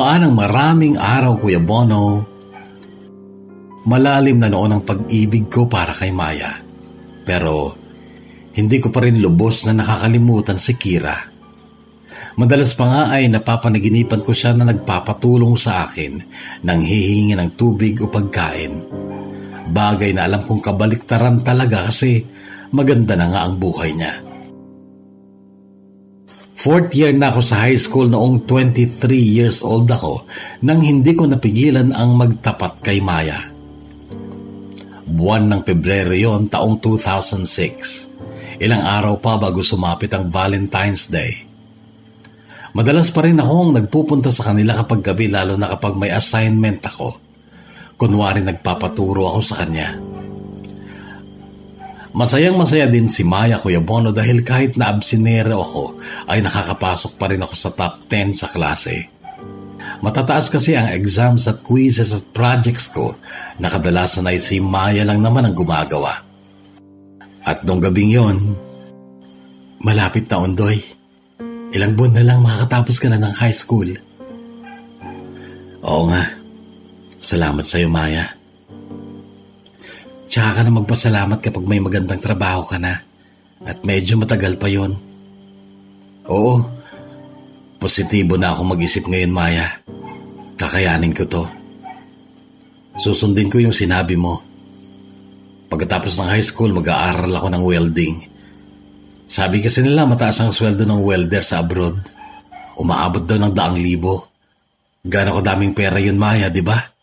[SPEAKER 1] Dumaan ang maraming araw, Kuya Bono. Malalim na noon ang pag-ibig ko para kay Maya. Pero hindi ko pa rin lubos na nakakalimutan si Kira. Madalas pa nga ay napapanaginipan ko siya na nagpapatulong sa akin nang hihingi ng tubig o pagkain. Bagay na alam kong kabaliktaran talaga kasi maganda na nga ang buhay niya. Fourth year na ako sa high school noong 23 years old ako nang hindi ko napigilan ang magtapat kay Maya. Buwan ng Pebrero yon taong 2006. Ilang araw pa bago sumapit ang Valentine's Day. Madalas pa rin akong nagpupunta sa kanila kapag gabi lalo na kapag may assignment ako. Kunwari nagpapaturo ako sa kanya. Masayang masaya din si Maya Kuya Bono dahil kahit na absinero ako ay nakakapasok pa rin ako sa top 10 sa klase. Matataas kasi ang exams at quizzes at projects ko na kadalasan ay si Maya lang naman ang gumagawa. At nung gabing yon, malapit na ondoy. Ilang buwan na lang makakatapos ka na ng high school. Oo nga. Salamat sa'yo, Maya. Tsaka ka na magpasalamat kapag may magandang trabaho ka na. At medyo matagal pa yon. Oo, positibo na ako mag-isip ngayon, Maya. Kakayanin ko to. Susundin ko yung sinabi mo. Pagkatapos ng high school, mag-aaral ako ng welding. Sabi kasi nila mataas ang sweldo ng welder sa abroad. Umaabot daw ng daang libo. Gano'n daming pera yun, Maya, di ba?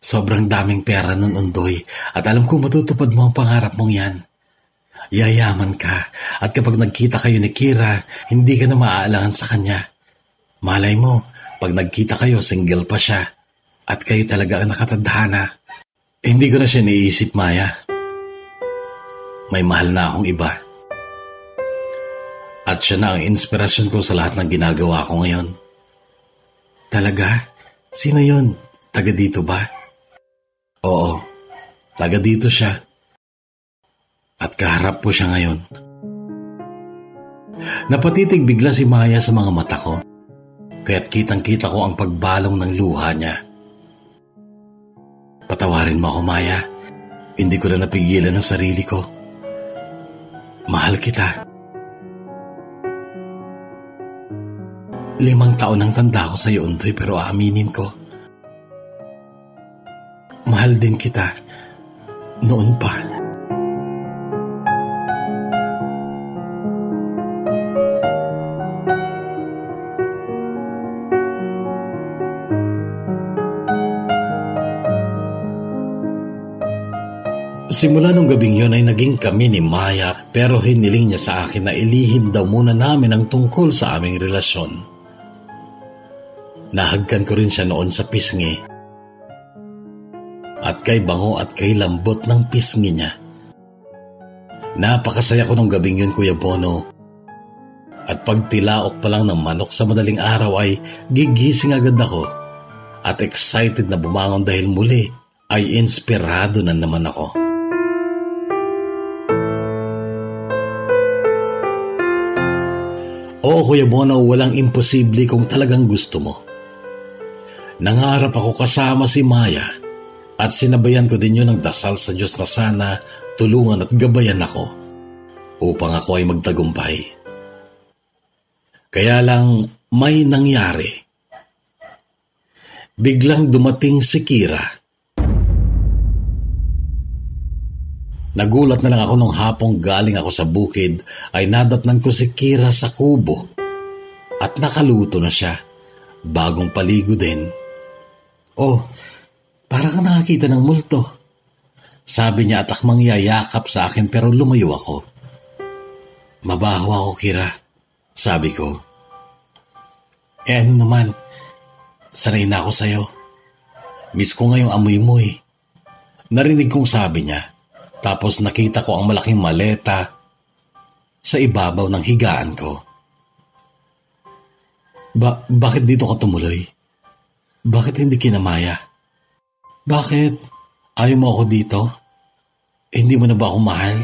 [SPEAKER 1] Sobrang daming pera nun, Undoy, at alam ko matutupad mo ang pangarap mong yan. Yayaman ka, at kapag nagkita kayo ni Kira, hindi ka na maaalangan sa kanya. Malay mo, pag nagkita kayo, single pa siya, at kayo talaga ang nakatadhana. Eh, hindi ko na siya niisip, Maya. May mahal na akong iba. At siya na ang inspirasyon ko sa lahat ng ginagawa ko ngayon. Talaga? Sino yun? Taga dito ba? Oo, taga dito siya. At kaharap po siya ngayon. Napatitig bigla si Maya sa mga mata ko. Kaya't kitang-kita ko ang pagbalong ng luha niya. Patawarin mo ako, Maya. Hindi ko na napigilan ang sarili ko. Mahal kita. Limang taon ang tanda ko sa iyo, Untoy, pero aaminin ko. Mahal din kita. Noon pa. Simula nung gabing yun ay naging kami ni Maya pero hiniling niya sa akin na ilihim daw muna namin ang tungkol sa aming relasyon. Nahagkan ko rin siya noon sa pisngi. At kay bango at kay lambot ng pisngi niya. Napakasaya ko nung gabing yun, Kuya Bono. At pag tilaok pa lang ng manok sa madaling araw ay gigising agad ako. At excited na bumangon dahil muli ay inspirado na naman ako. Oo, Kuya Bono, walang imposible kung talagang gusto mo. Nangarap ako kasama si Maya at sinabayan ko din yun ng dasal sa Diyos na sana tulungan at gabayan ako upang ako ay magtagumpay. Kaya lang may nangyari. Biglang dumating si Kira. Nagulat na lang ako nung hapong galing ako sa bukid ay nadatnan ko si Kira sa kubo at nakaluto na siya. Bagong paligo din. Oh, para ka nakakita ng multo. Sabi niya at akmang yayakap sa akin pero lumayo ako. Mabaho ako, Kira. Sabi ko. Eh ano naman, sanay na ako sa'yo. Miss ko ngayong amoy mo eh. Narinig kong sabi niya. Tapos nakita ko ang malaking maleta sa ibabaw ng higaan ko. Ba bakit dito ka tumuloy? Bakit hindi kinamaya? Bakit? Ayaw mo ako dito? Eh, hindi mo na ba ako mahal?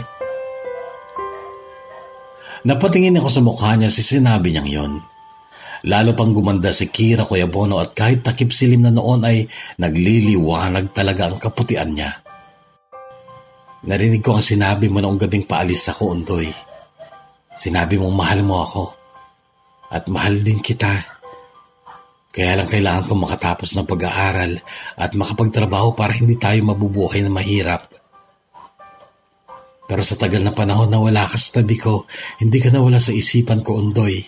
[SPEAKER 1] Napatingin ako sa mukha niya si sinabi niyang yon. Lalo pang gumanda si Kira Kuya Bono at kahit takip silim na noon ay nagliliwanag talaga ang kaputian niya. Narinig ko ang sinabi mo noong gabing paalis ako, Undoy. Sinabi mong mahal mo ako. At mahal din kita. Kaya lang kailangan kong makatapos ng pag-aaral at makapagtrabaho para hindi tayo mabubuhay na mahirap. Pero sa tagal na panahon na wala ka sa tabi ko, hindi ka nawala sa isipan ko, Undoy.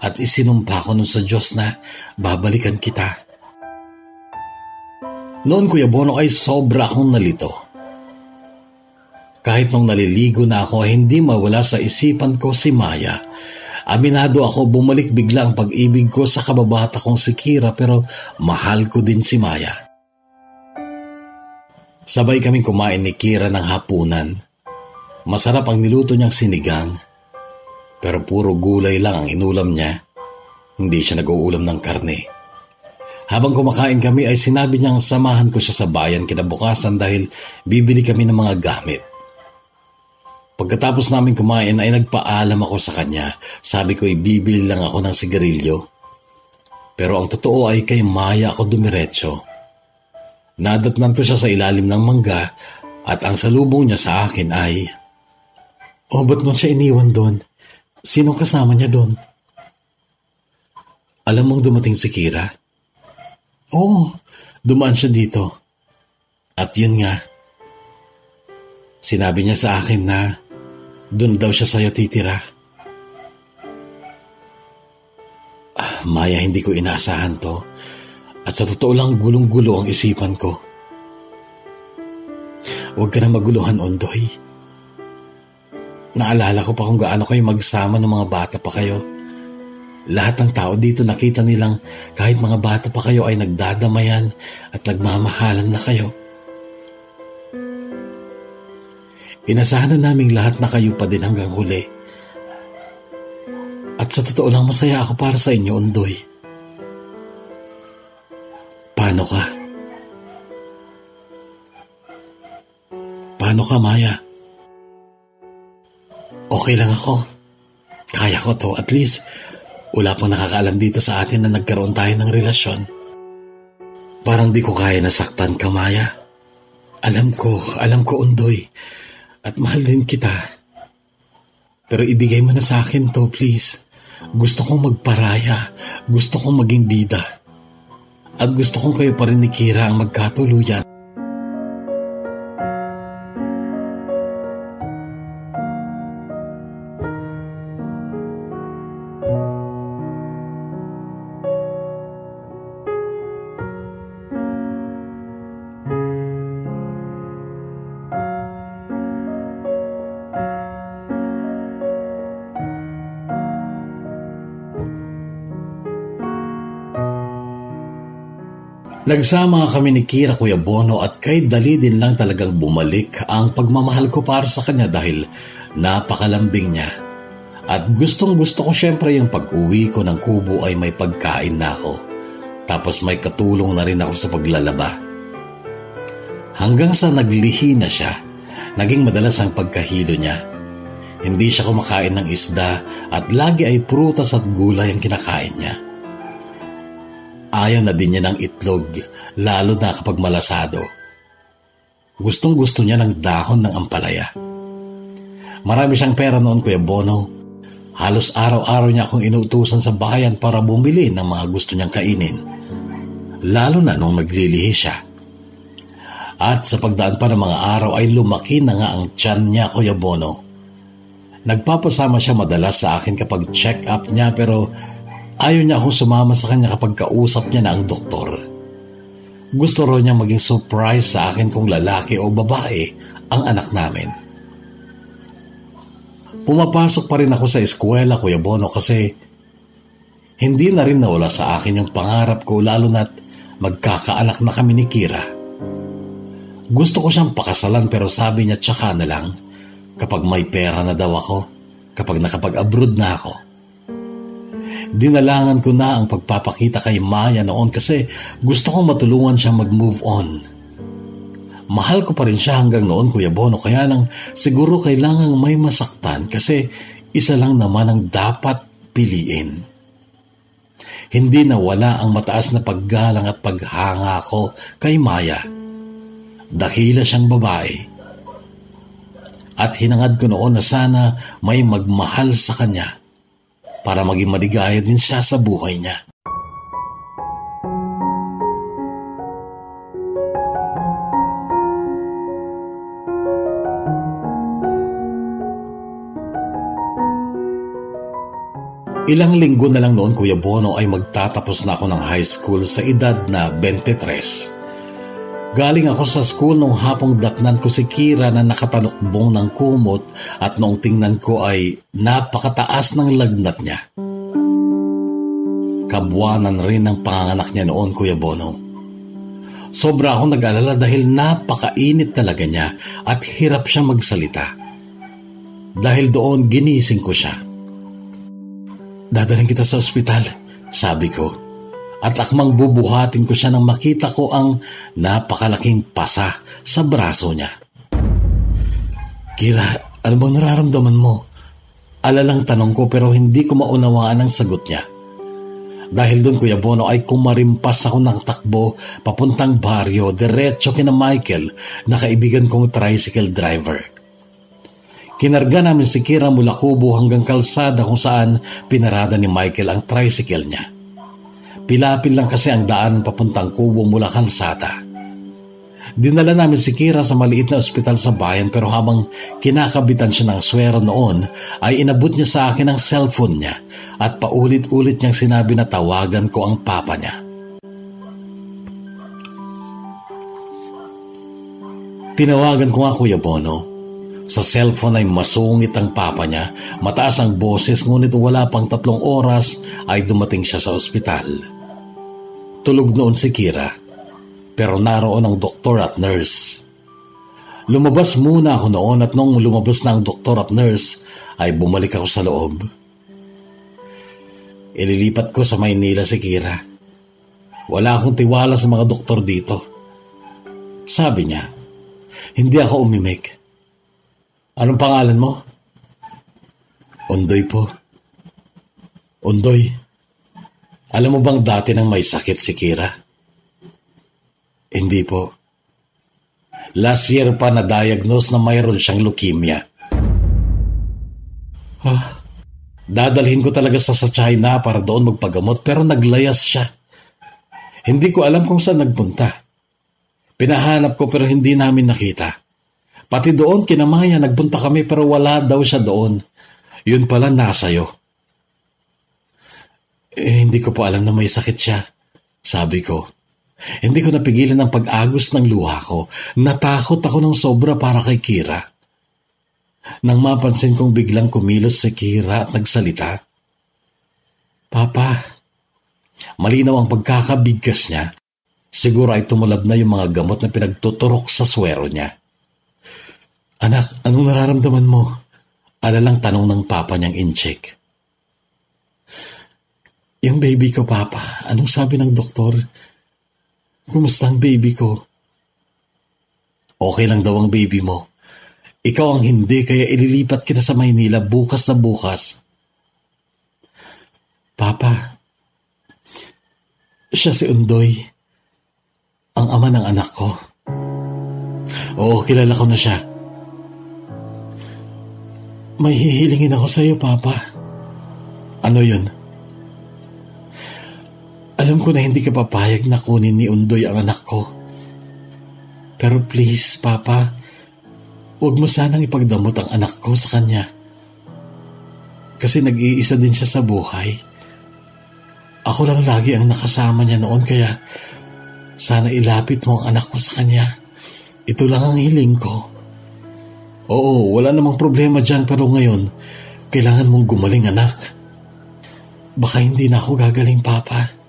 [SPEAKER 1] At isinumpa ko nun sa Diyos na babalikan kita. Noon, Kuya Bono, ay sobra akong nalito. Kahit nung naliligo na ako, hindi mawala sa isipan ko si Maya. Aminado ako bumalik bigla ang pag-ibig ko sa kababata kong si Kira pero mahal ko din si Maya. Sabay kaming kumain ni Kira ng hapunan. Masarap ang niluto niyang sinigang. Pero puro gulay lang ang inulam niya. Hindi siya nag-uulam ng karne. Habang kumakain kami ay sinabi niyang samahan ko siya sa bayan kinabukasan dahil bibili kami ng mga gamit. Pagkatapos namin kumain ay nagpaalam ako sa kanya. Sabi ko ibibili lang ako ng sigarilyo. Pero ang totoo ay kay Maya ako dumiretso. Nadatnan ko siya sa ilalim ng mangga at ang salubong niya sa akin ay, Oh, ba't mo siya iniwan doon? Sinong kasama niya doon? Alam mong dumating si Kira? Oo, oh, dumaan siya dito. At yun nga, sinabi niya sa akin na doon daw siya sa'yo titira. Ah, Maya, hindi ko inaasahan to. At sa totoo lang, gulong-gulo ang isipan ko. Huwag ka na maguluhan, Ondoy. Naalala ko pa kung gaano kayo magsama ng mga bata pa kayo. Lahat ng tao dito nakita nilang kahit mga bata pa kayo ay nagdadamayan at nagmamahalan na kayo. Inasahan na naming lahat na kayo pa din hanggang huli. At sa totoo lang masaya ako para sa inyo, Ondoy. Paano ka? Paano ka, Maya? Okay lang ako. Kaya ko to. At least, wala pang nakakaalam dito sa atin na nagkaroon tayo ng relasyon. Parang di ko kaya nasaktan ka, Maya. Alam ko, alam ko, Undoy. At mahal din kita. Pero ibigay mo na sa akin to, please. Gusto kong magparaya. Gusto kong maging bida. At gusto kong kayo pa rin ni Kira ang magkatuluyan. Nagsama kami ni Kira Kuya Bono at kay dali din lang talagang bumalik ang pagmamahal ko para sa kanya dahil napakalambing niya. At gustong gusto ko syempre yung pag-uwi ko ng kubo ay may pagkain na ako. Tapos may katulong na rin ako sa paglalaba. Hanggang sa naglihi na siya, naging madalas ang pagkahilo niya. Hindi siya kumakain ng isda at lagi ay prutas at gulay ang kinakain niya. Ayaw na din niya ng itlog, lalo na kapag malasado. Gustong gusto niya ng dahon ng ampalaya. Marami siyang pera noon, Kuya Bono. Halos araw-araw niya akong inuutusan sa bayan para bumili ng mga gusto niyang kainin. Lalo na nung naglilihi siya. At sa pagdaan pa ng mga araw ay lumaki na nga ang tiyan niya, Kuya Bono. Nagpapasama siya madalas sa akin kapag check-up niya pero Ayaw niya akong sumama sa kanya kapag kausap niya na ang doktor. Gusto raw niya maging surprise sa akin kung lalaki o babae ang anak namin. Pumapasok pa rin ako sa eskwela, Kuya Bono, kasi hindi na rin nawala sa akin yung pangarap ko lalo na't magkakaanak na kami ni Kira. Gusto ko siyang pakasalan pero sabi niya tsaka na lang kapag may pera na daw ako, kapag nakapag-abroad na ako. Dinalangan ko na ang pagpapakita kay Maya noon kasi gusto kong matulungan siya mag-move on. Mahal ko pa rin siya hanggang noon, Kuya Bono, kaya lang siguro kailangang may masaktan kasi isa lang naman ang dapat piliin. hindi nawala ang mataas na paggalang at paghanga ko kay Maya. Dakila siyang babae. At hinangad ko noon na sana may magmahal sa kanya para maging maligaya din siya sa buhay niya. Ilang linggo na lang noon, Kuya Bono, ay magtatapos na ako ng high school sa edad na 23. Galing ako sa school nung hapong datnan ko si Kira na nakatalokbong ng kumot at noong tingnan ko ay napakataas ng lagnat niya. Kabuanan rin ng panganganak niya noon, Kuya Bono. Sobra akong nag-alala dahil napakainit talaga niya at hirap siya magsalita. Dahil doon ginising ko siya. Dadaling kita sa ospital, sabi ko. At akmang bubuhatin ko siya nang makita ko ang napakalaking pasa sa braso niya. Kira, ano bang nararamdaman mo? Alalang tanong ko pero hindi ko maunawaan ang sagot niya. Dahil doon Kuya Bono ay kumarimpas ako ng takbo papuntang baryo diretso kina Michael na kaibigan kong tricycle driver. Kinarga namin si Kira mula kubo hanggang kalsada kung saan pinarada ni Michael ang tricycle niya. Pilapil lang kasi ang daan papuntang kubo mula kalsada. Dinala namin si Kira sa maliit na ospital sa bayan pero habang kinakabitan siya ng swero noon ay inabot niya sa akin ang cellphone niya at paulit-ulit niyang sinabi na tawagan ko ang papa niya. Tinawagan ko nga Kuya Bono. Sa cellphone ay masungit ang papa niya, mataas ang boses ngunit wala pang tatlong oras ay dumating siya sa ospital. Tulog noon si Kira, pero naroon ang doktor at nurse. Lumabas muna ako noon at nung lumabas na ang doktor at nurse ay bumalik ako sa loob. Ililipat ko sa Maynila si Kira. Wala akong tiwala sa mga doktor dito. Sabi niya, hindi ako umimik. Anong pangalan mo? Ondoy po. Ondoy, alam mo bang dati nang may sakit si Kira? Hindi po. Last year pa na-diagnose na mayroon siyang leukemia. Ah, dadalhin ko talaga sa, sa China para doon magpagamot pero naglayas siya. Hindi ko alam kung saan nagpunta. Pinahanap ko pero hindi namin nakita. Pati doon kinamaya nagpunta kami pero wala daw siya doon. Yun pala nasayo. Eh, hindi ko po alam na may sakit siya. Sabi ko. Hindi ko napigilan ang pag-agos ng luha ko. Natakot ako ng sobra para kay Kira. Nang mapansin kong biglang kumilos si Kira at nagsalita. Papa, malinaw ang pagkakabigkas niya. Siguro ay tumulad na yung mga gamot na pinagtuturok sa swero niya. Anak, anong nararamdaman mo? Alalang tanong ng papa niyang incheck. Yung baby ko, papa, anong sabi ng doktor? Kumusta ang baby ko? Okay lang daw ang baby mo. Ikaw ang hindi, kaya ililipat kita sa Maynila bukas na bukas. Papa, siya si Undoy, ang ama ng anak ko. Oo, kilala ko na siya. May hihilingin ako sa iyo, Papa. Ano yun? Alam ko na hindi ka papayag na kunin ni Undoy ang anak ko. Pero please, Papa, huwag mo sanang ipagdamot ang anak ko sa kanya. Kasi nag-iisa din siya sa buhay. Ako lang lagi ang nakasama niya noon kaya sana ilapit mo ang anak ko sa kanya. Ito lang ang hiling ko. Oo, wala namang problema dyan pero ngayon, kailangan mong gumaling anak. Baka hindi na ako gagaling, Papa.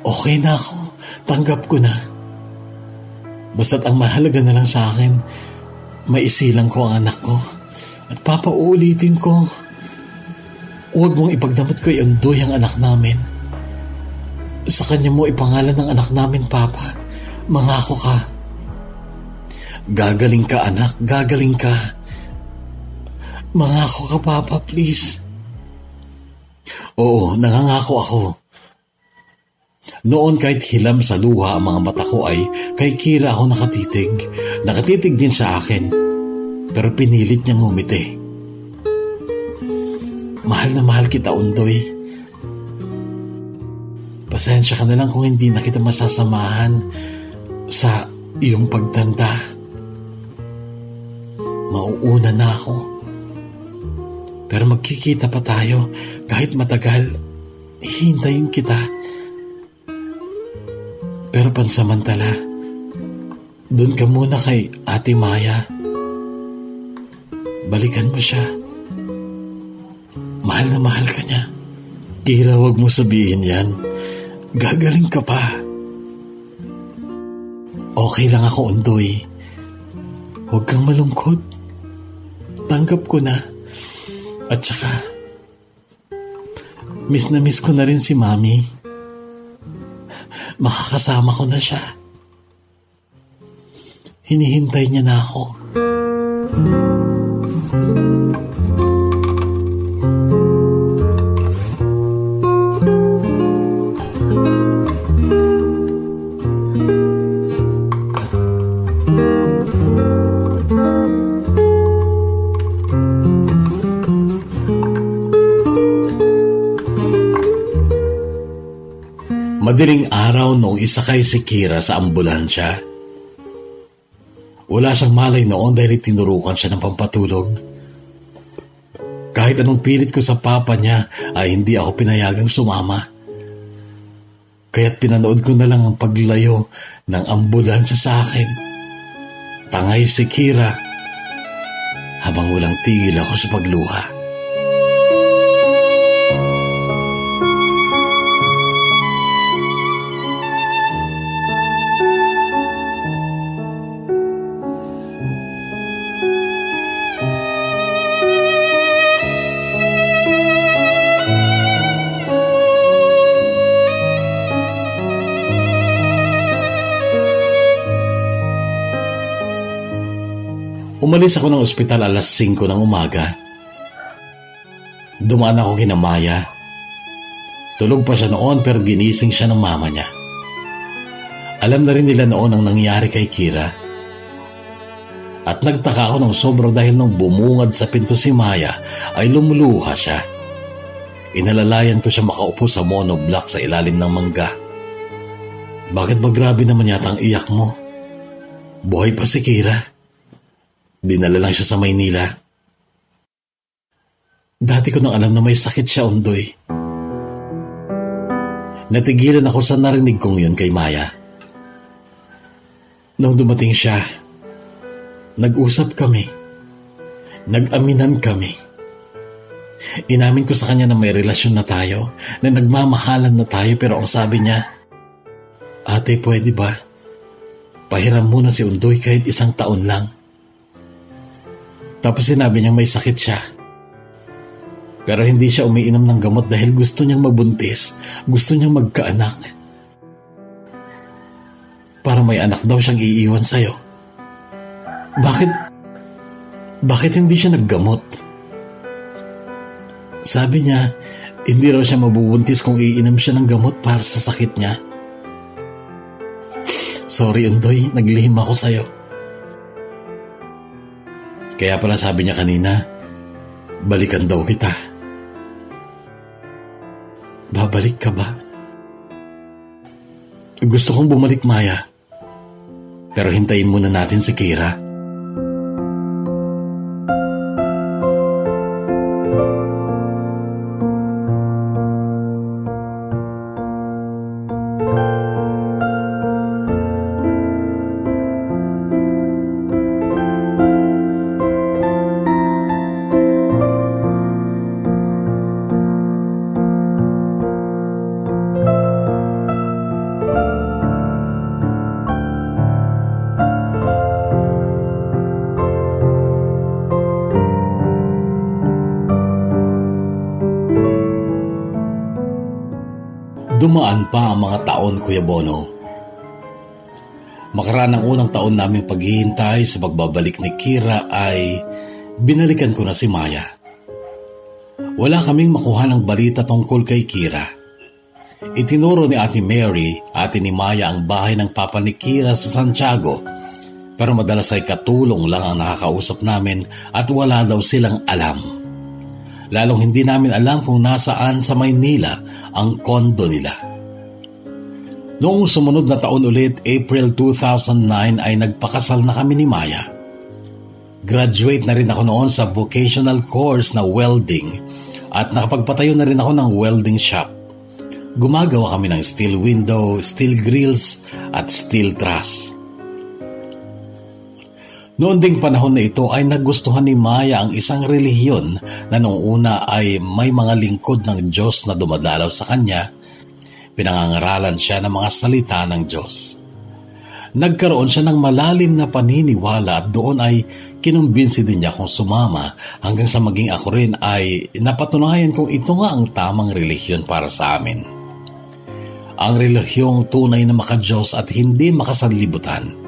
[SPEAKER 1] Okay na ako. Tanggap ko na. Basta't ang mahalaga na lang sa akin, maisilang ko ang anak ko. At papauulitin ko, huwag mong ipagdamot ko yung doy ang anak namin. Sa kanya mo ipangalan ng anak namin, Papa. Mangako ka. Gagaling ka, anak. Gagaling ka. Mangako ka, Papa, please. Oo, nangangako ako. Noon kahit hilam sa luha ang mga mata ko ay kay Kira ako nakatitig. Nakatitig din sa akin. Pero pinilit niyang ngumiti. Mahal na mahal kita, Undoy. Pasensya ka na lang kung hindi na kita masasamahan sa iyong pagtanda. Mauuna na ako. Pero magkikita pa tayo kahit matagal. Hintayin kita. Pero pansamantala, doon ka muna kay Ate Maya. Balikan mo siya. Mahal na mahal ka niya. Kira, wag mo sabihin yan. Gagaling ka pa. Okay lang ako, Undoy. Huwag kang malungkot. Tanggap ko na. At saka, miss na miss ko na rin si Mami. Makakasama ko na siya. Hinihintay niya na ako. Madaling araw noong isakay si Kira sa ambulansya. Wala siyang malay noon dahil tinurukan siya ng pampatulog. Kahit anong pilit ko sa papa niya ay hindi ako pinayagang sumama. Kaya't pinanood ko na lang ang paglayo ng ambulansya sa akin. Tangay si Kira habang walang tigil ako sa pagluha. Umalis ako ng ospital alas 5 ng umaga. Dumaan ako kina Maya. Tulog pa siya noon pero ginising siya ng mama niya. Alam na rin nila noon ang nangyari kay Kira. At nagtaka ako ng sobro dahil nung bumungad sa pinto si Maya ay lumuluha siya. Inalalayan ko siya makaupo sa monoblock sa ilalim ng mangga. Bakit ba grabe naman yata ang iyak mo? Buhay pa si Kira. Dinala lang siya sa Maynila. Dati ko nang alam na may sakit siya, Undoy. Natigilan ako sa narinig kong yun kay Maya. Nung dumating siya, nag-usap kami. Nag-aminan kami. Inamin ko sa kanya na may relasyon na tayo, na nagmamahalan na tayo pero ang sabi niya, Ate, pwede ba? Pahiram muna si Undoy kahit isang taon lang. Tapos sinabi niyang may sakit siya. Pero hindi siya umiinom ng gamot dahil gusto niyang mabuntis. Gusto niyang magkaanak. Para may anak daw siyang iiwan sa'yo. Bakit? Bakit hindi siya naggamot? Sabi niya, hindi raw siya mabubuntis kung iinom siya ng gamot para sa sakit niya. Sorry, Undoy. Naglihim ako sa'yo. Kaya pala sabi niya kanina, balikan daw kita. Babalik ka ba? Gusto kong bumalik, Maya. Pero hintayin muna natin si Kira. Dumaan ang mga taon, Kuya Bono. Makaraan ng unang taon naming paghihintay sa pagbabalik ni Kira ay binalikan ko na si Maya. Wala kaming makuha ng balita tungkol kay Kira. Itinuro ni Ate Mary, ate ni Maya ang bahay ng papa ni Kira sa Santiago pero madalas ay katulong lang ang nakakausap namin at wala daw silang alam. Lalong hindi namin alam kung nasaan sa Maynila ang kondo nila. Noong sumunod na taon ulit, April 2009 ay nagpakasal na kami ni Maya. Graduate na rin ako noon sa vocational course na welding at nakapagpatayo na rin ako ng welding shop. Gumagawa kami ng steel window, steel grills at steel truss. Noon ding panahon na ito ay nagustuhan ni Maya ang isang relihiyon na noong una ay may mga lingkod ng Diyos na dumadalaw sa kanya. Pinangangaralan siya ng mga salita ng Diyos. Nagkaroon siya ng malalim na paniniwala at doon ay kinumbinsi din niya kung sumama hanggang sa maging ako rin ay napatunayan kung ito nga ang tamang relihiyon para sa amin. Ang relihiyong tunay na makadiyos at hindi makasanlibutan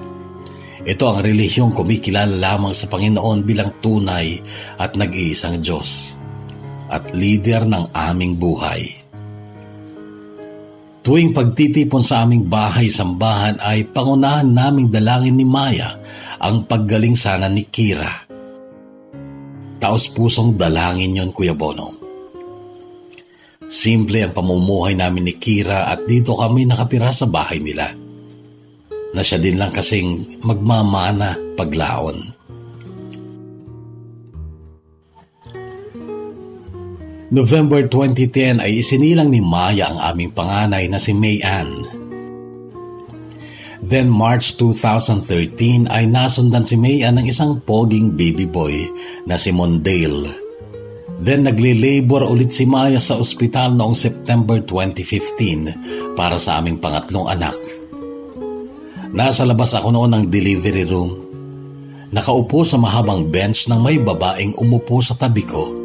[SPEAKER 1] ito ang relihiyong kumikilala lamang sa Panginoon bilang tunay at nag-iisang Diyos at leader ng aming buhay. Tuwing pagtitipon sa aming bahay-sambahan ay pangunahan naming dalangin ni Maya ang paggaling sana ni Kira. Taos pusong dalangin yon Kuya Bono. Simple ang pamumuhay namin ni Kira at dito kami nakatira sa bahay nila na siya din lang kasing magmamana paglaon. November 2010 ay isinilang ni Maya ang aming panganay na si May Ann. Then March 2013 ay nasundan si May Ann ng isang poging baby boy na si Mondale. Then nagli-labor ulit si Maya sa ospital noong September 2015 para sa aming pangatlong anak. Nasa labas ako noon ng delivery room. Nakaupo sa mahabang bench ng may babaeng umupo sa tabi ko.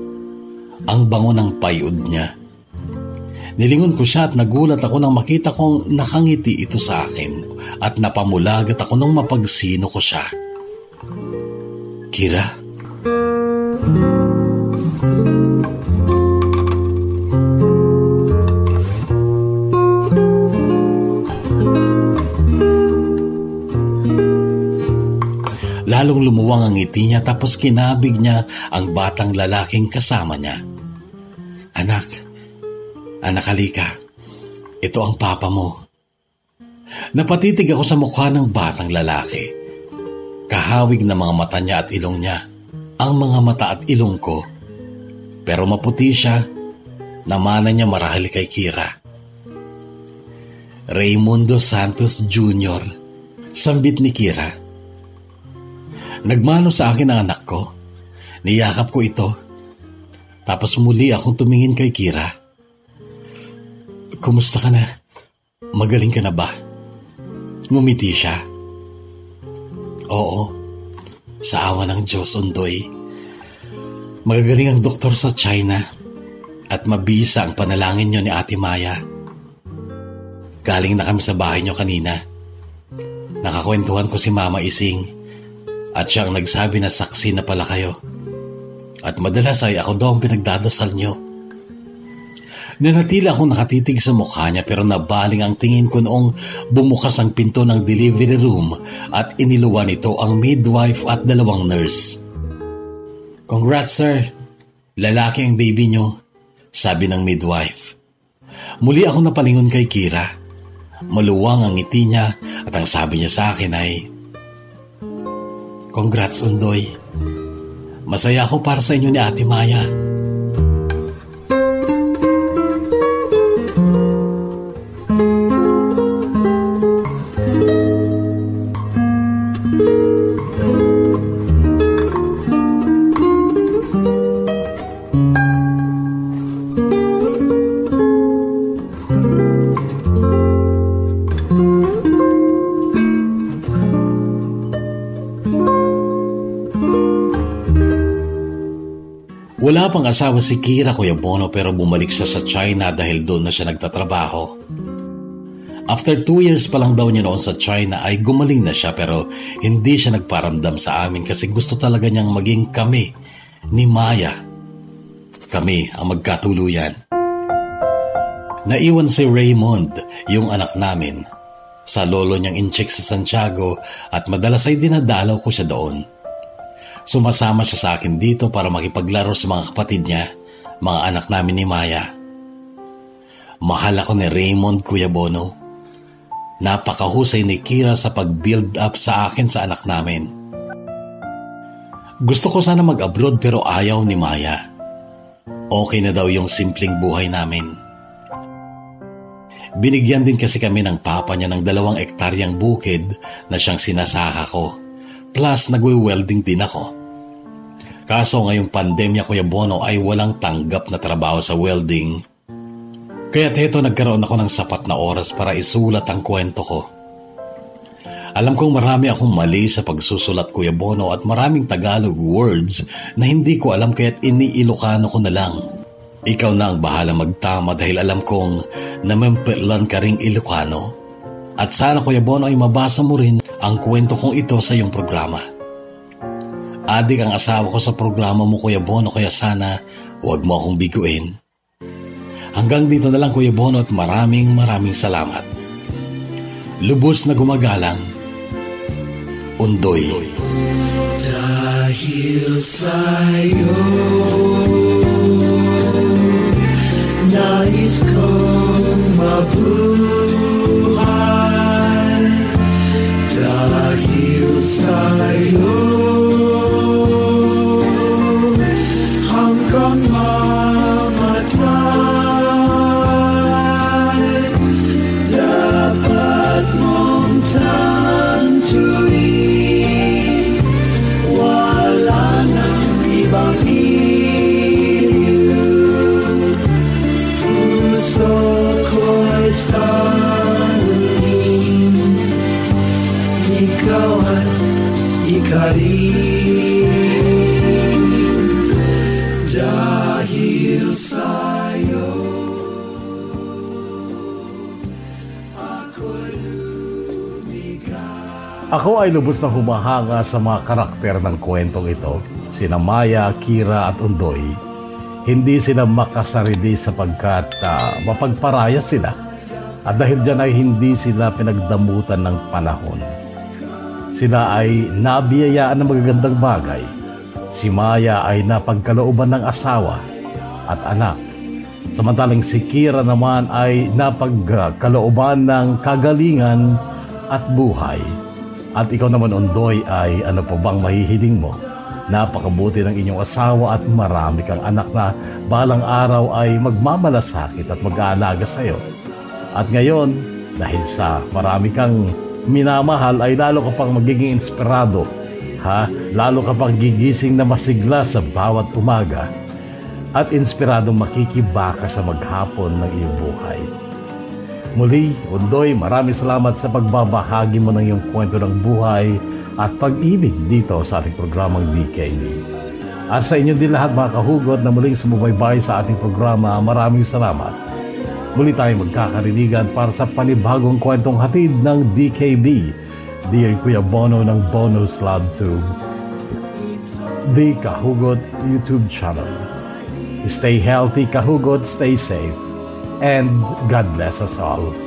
[SPEAKER 1] Ang bango ng payod niya. Nilingon ko siya at nagulat ako nang makita kong nakangiti ito sa akin at napamulagat ako nung mapagsino ko siya. Kira? Lalong lumuwang ang ngiti niya tapos kinabig niya ang batang lalaking kasama niya. Anak, anak halika, ito ang papa mo. Napatitig ako sa mukha ng batang lalaki. Kahawig na mga mata niya at ilong niya. Ang mga mata at ilong ko. Pero maputi siya, namana niya marahil kay Kira. Raymundo Santos Jr., sambit ni Kira. Nagmano sa akin ang anak ko. Niyakap ko ito. Tapos muli akong tumingin kay Kira. Kumusta ka na? Magaling ka na ba? Ngumiti siya. Oo. Sa awa ng Diyos, Undoy. Magagaling ang doktor sa China at mabisa ang panalangin niyo ni Ate Maya. Galing na kami sa bahay niyo kanina. Nakakwentuhan ko si Mama Ising at siya ang nagsabi na saksi na pala kayo. At madalas ay ako daw ang pinagdadasal niyo. Nanatili akong nakatitig sa mukha niya pero nabaling ang tingin ko noong bumukas ang pinto ng delivery room at iniluwan ito ang midwife at dalawang nurse. Congrats sir, lalaki ang baby niyo, sabi ng midwife. Muli ako napalingon kay Kira. Maluwang ang ngiti niya at ang sabi niya sa akin ay, Congrats, Undoy. Masaya ako para sa inyo ni Ate Maya. Wala pang asawa si Kira, Kuya Bono, pero bumalik siya sa China dahil doon na siya nagtatrabaho. After two years pa lang daw niya noon sa China ay gumaling na siya pero hindi siya nagparamdam sa amin kasi gusto talaga niyang maging kami ni Maya. kami ang magkatuluyan. Naiwan si Raymond, yung anak namin, sa lolo niyang incheck sa Santiago at madalas ay dinadalaw ko siya doon. Sumasama siya sa akin dito para makipaglaro sa mga kapatid niya, mga anak namin ni Maya. Mahal ako ni Raymond Kuya Bono. Napakahusay ni Kira sa pag-build up sa akin sa anak namin. Gusto ko sana mag-abroad pero ayaw ni Maya. Okay na daw yung simpleng buhay namin. Binigyan din kasi kami ng papa niya ng dalawang ektaryang bukid na siyang sinasaka ko. Plus, nagwe-welding din ako. Kaso ngayong pandemya Kuya Bono ay walang tanggap na trabaho sa welding. Kaya't heto nagkaroon ako ng sapat na oras para isulat ang kwento ko. Alam kong marami akong mali sa pagsusulat Kuya Bono at maraming Tagalog words na hindi ko alam kaya't iniilokano ko na lang. Ikaw na ang bahala magtama dahil alam kong namempelan ka ring Ilocano. At sana Kuya Bono ay mabasa mo rin ang kwento kong ito sa iyong programa. Adik ang asawa ko sa programa mo Kuya Bono kaya sana huwag mo akong biguin. Hanggang dito na lang Kuya Bono at maraming maraming salamat. Lubos na gumagalang, Undoy.
[SPEAKER 2] Dahil sa'yo Nais kong mabuhay Dahil sa'yo
[SPEAKER 1] ay lubos na humahanga sa mga karakter ng kwentong ito, sina Maya, Kira at Undoy. Hindi sila makasarili sapagkat ah, mapagparaya sila at dahil dyan ay hindi sila pinagdamutan ng panahon. Sila ay nabiyayaan ng magagandang bagay. Si Maya ay napagkalooban ng asawa at anak. Samantalang si Kira naman ay napagkalooban ng kagalingan at buhay. At ikaw naman, Ondoy, ay ano po bang mahihiling mo? Napakabuti ng inyong asawa at marami kang anak na balang araw ay magmamalasakit at mag-aalaga sa iyo. At ngayon, dahil sa marami kang minamahal, ay lalo ka pang magiging inspirado. Ha? Lalo ka pang gigising na masigla sa bawat umaga at inspiradong makikibaka sa maghapon ng iyong buhay. Muli, Undoy, maraming salamat sa pagbabahagi mo ng iyong kwento ng buhay at pag-ibig dito sa ating programang DKB. At sa inyo din lahat mga kahugot na muling sumubaybay sa ating programa, maraming salamat. Muli tayo magkakarinigan para sa panibagong kwentong hatid ng DKB, Dear Kuya Bono ng Bonus Lab Tube, The Kahugot YouTube channel. Stay healthy, Kahugot, stay safe, and God bless us all.